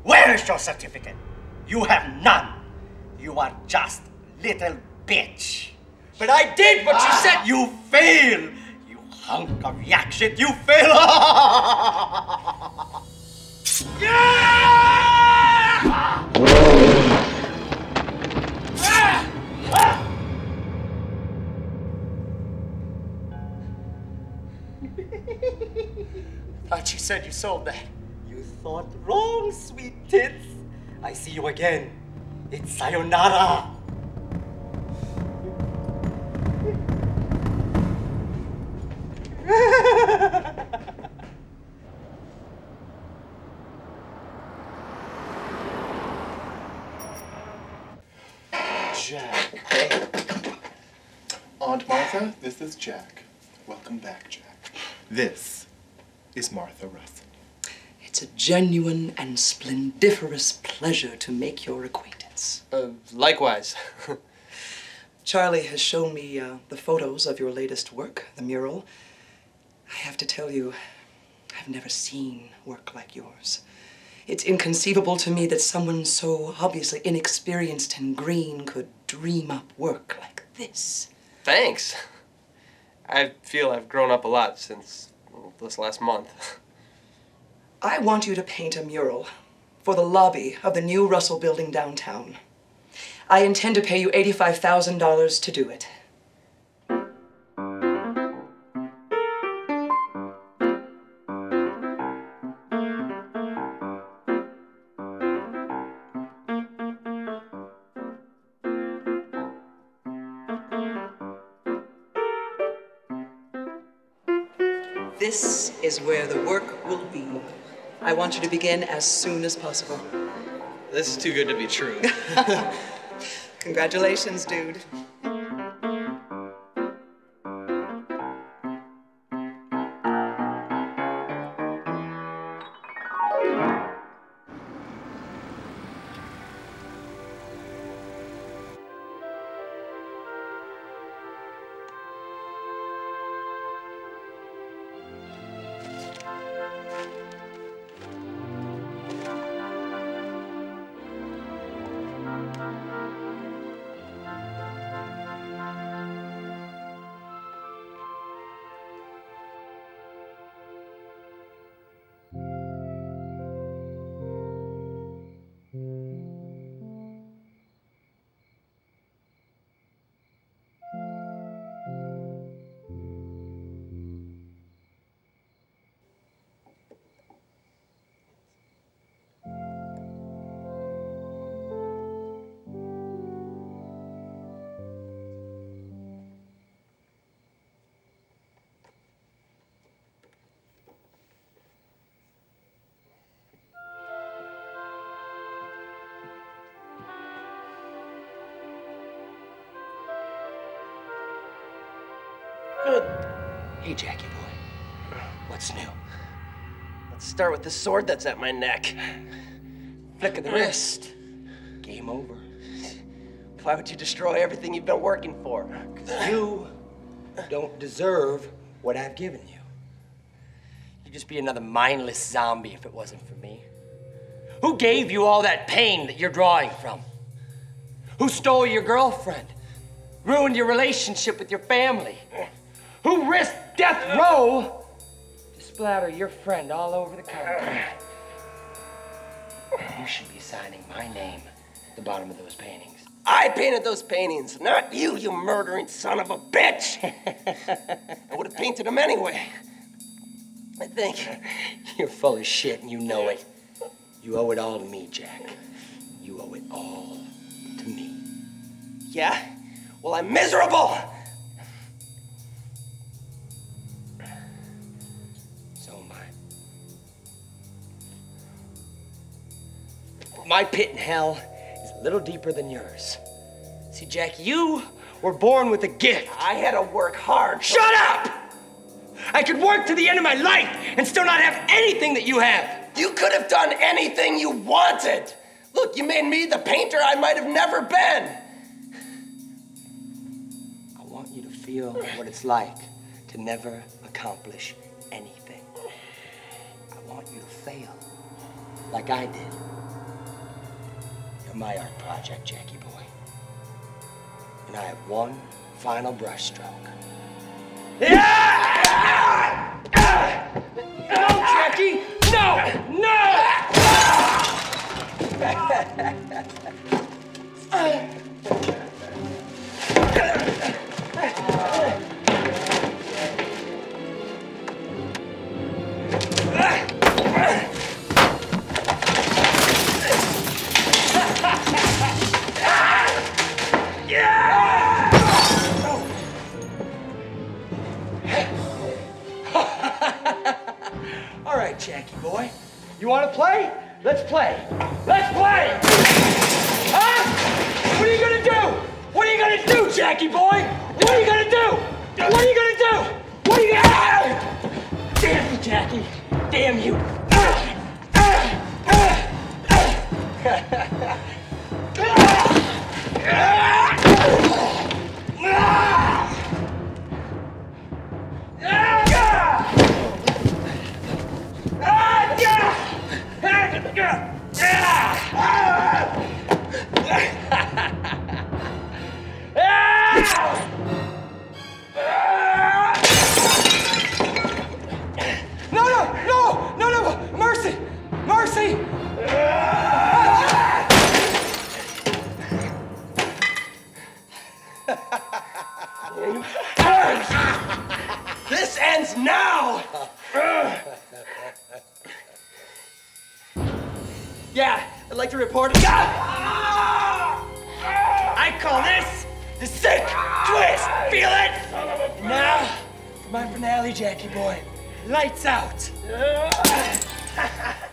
Where is your certificate? You have none. You are just little bitch. But I did what you said. You fail. You hunk of yak shit. You fail. Thought you said you sold that. You thought wrong, sweet tits. I see you again. It's sayonara. Jack. Aunt Martha, this is Jack. Welcome back, Jack. This is Martha Russell. It's a genuine and splendiferous pleasure to make your acquaintance. Uh, likewise. Charlie has shown me uh, the photos of your latest work, the mural. I have to tell you, I've never seen work like yours. It's inconceivable to me that someone so obviously inexperienced and green could dream up work like this. Thanks. I feel I've grown up a lot since well, this last month. I want you to paint a mural for the lobby of the new Russell building downtown. I intend to pay you $85,000 to do it. Is where the work will be. I want you to begin as soon as possible. This is too good to be true. Congratulations, dude. Start with the sword that's at my neck. Flick of the wrist. Game over. Why would you destroy everything you've been working for? You don't deserve what I've given you. You'd just be another mindless zombie if it wasn't for me. Who gave you all that pain that you're drawing from? Who stole your girlfriend? Ruined your relationship with your family? Who risked death row splatter your friend all over the country? You should be signing my name at the bottom of those paintings. I painted those paintings, not you, you murdering son of a bitch. I would have painted them anyway. I think. You're full of shit and you know it. You owe it all to me, Jack. You owe it all to me. Yeah? Well, I'm miserable. My pit in hell is a little deeper than yours. See, Jack, you were born with a gift. I had to work hard. Shut up! I could work to the end of my life and still not have anything that you have. You could have done anything you wanted. Look, you made me the painter I might have never been. I want you to feel what it's like to never accomplish anything. I want you to fail like I did. You're my art project, Jackie boy. And I have one final brushstroke. No, Jackie! No! All You want to play? Let's play. Let's play! Huh? What are you gonna do? What are you gonna do, Jackie boy? What are you gonna do? What are you gonna do? What are you gonna Damn you, Jackie. Damn you. No, this ends now. Yeah, I'd like to report. It. Ah! Ah! I call this the sick twist. Feel it? Now, for my finale, Jackie boy. Lights out.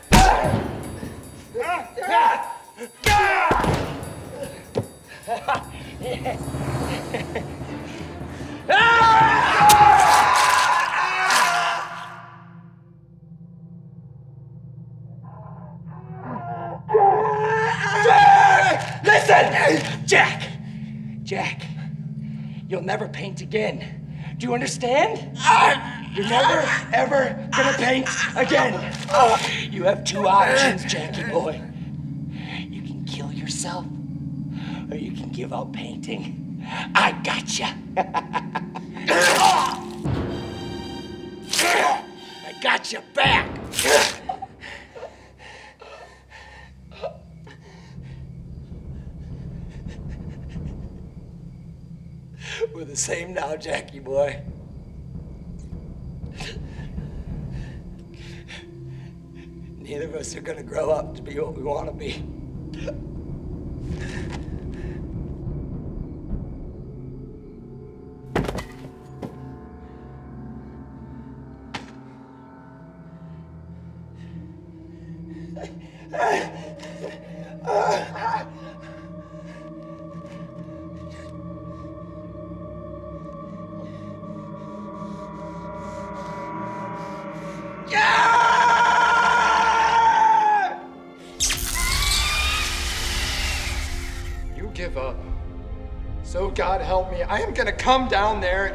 never paint again. Do you understand? You're never, ever gonna paint again. You have two options, Jackie boy. You can kill yourself, or you can give up painting. I gotcha. same now, Jackie boy. Neither of us are going to grow up to be what we want to be. down there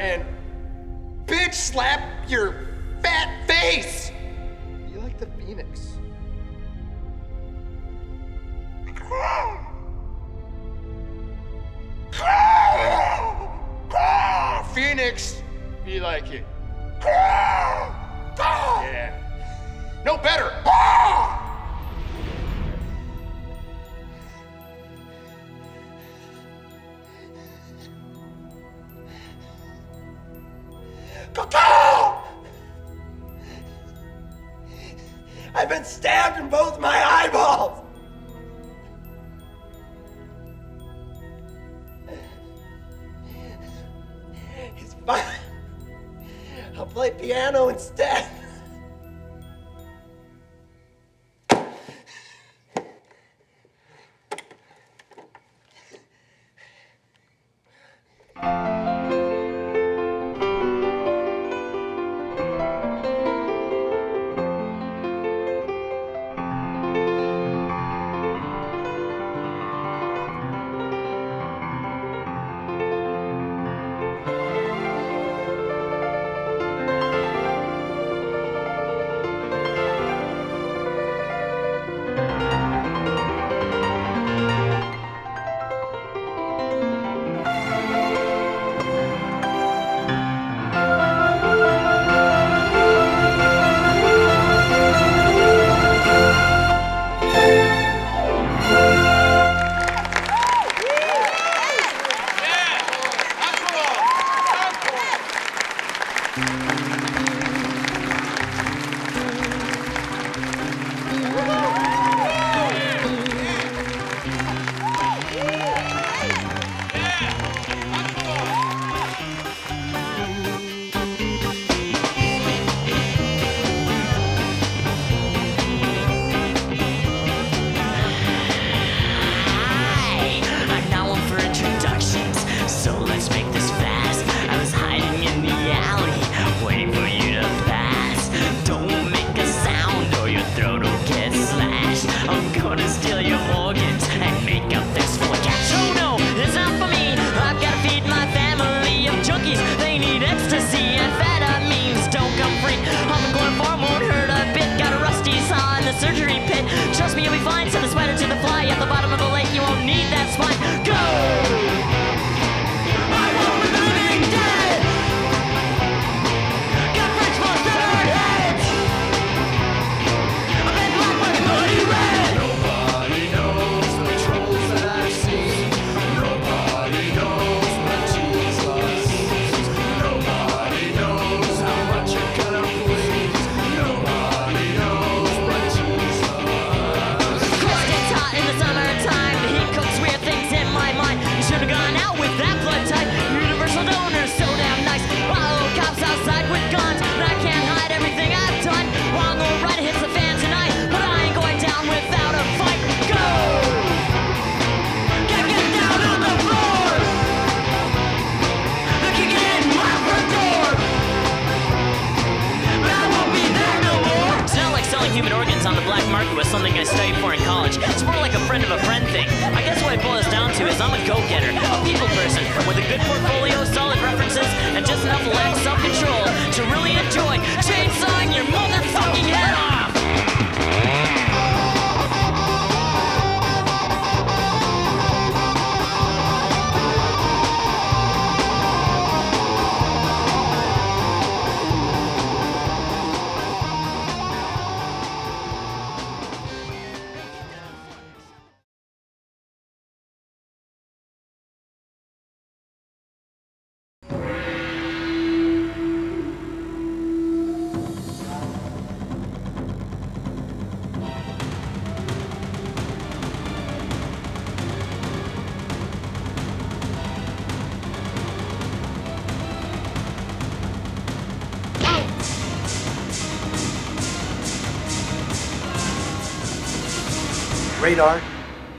Great art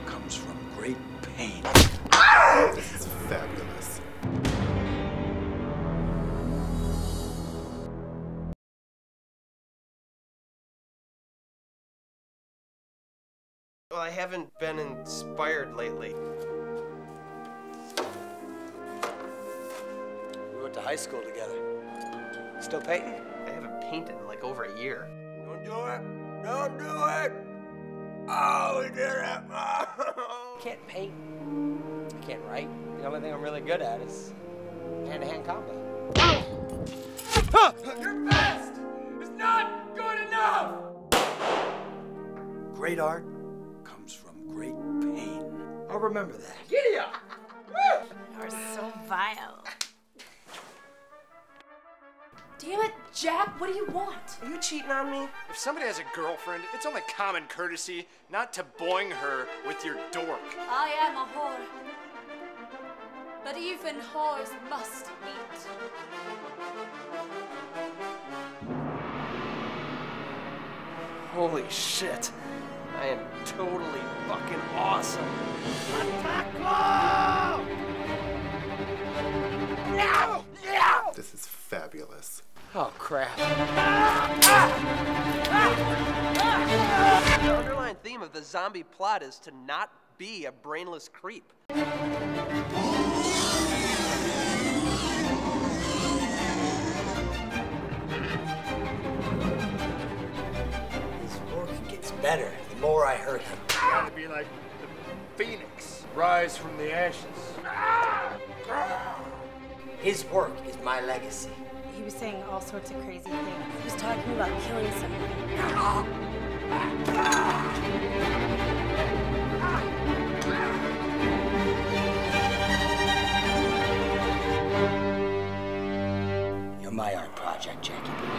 comes from great pain. This is fabulous. Well, I haven't been inspired lately. We went to high school together. Still painting? I haven't painted in like over a year. Don't do it. Don't do it. Oh, we did it. can't paint. I can't write. The only thing I'm really good at is hand-to-hand combat. Your best is not good enough! Great art comes from great pain. I'll remember that. Giddy up! You're so vile. Damn it, Jack, what do you want? Are you cheating on me? If somebody has a girlfriend, it's only common courtesy not to boing her with your dork. I am a whore. But even whores must eat. Holy shit. I am totally fucking awesome. No! No! This is fabulous. Oh, crap. The underlying theme of the zombie plot is to not be a brainless creep. His work gets better the more I hurt him. Trying to be like the phoenix, rise from the ashes. His work is my legacy. He was saying all sorts of crazy things. He was talking about killing someone. You're my art project, Jackie.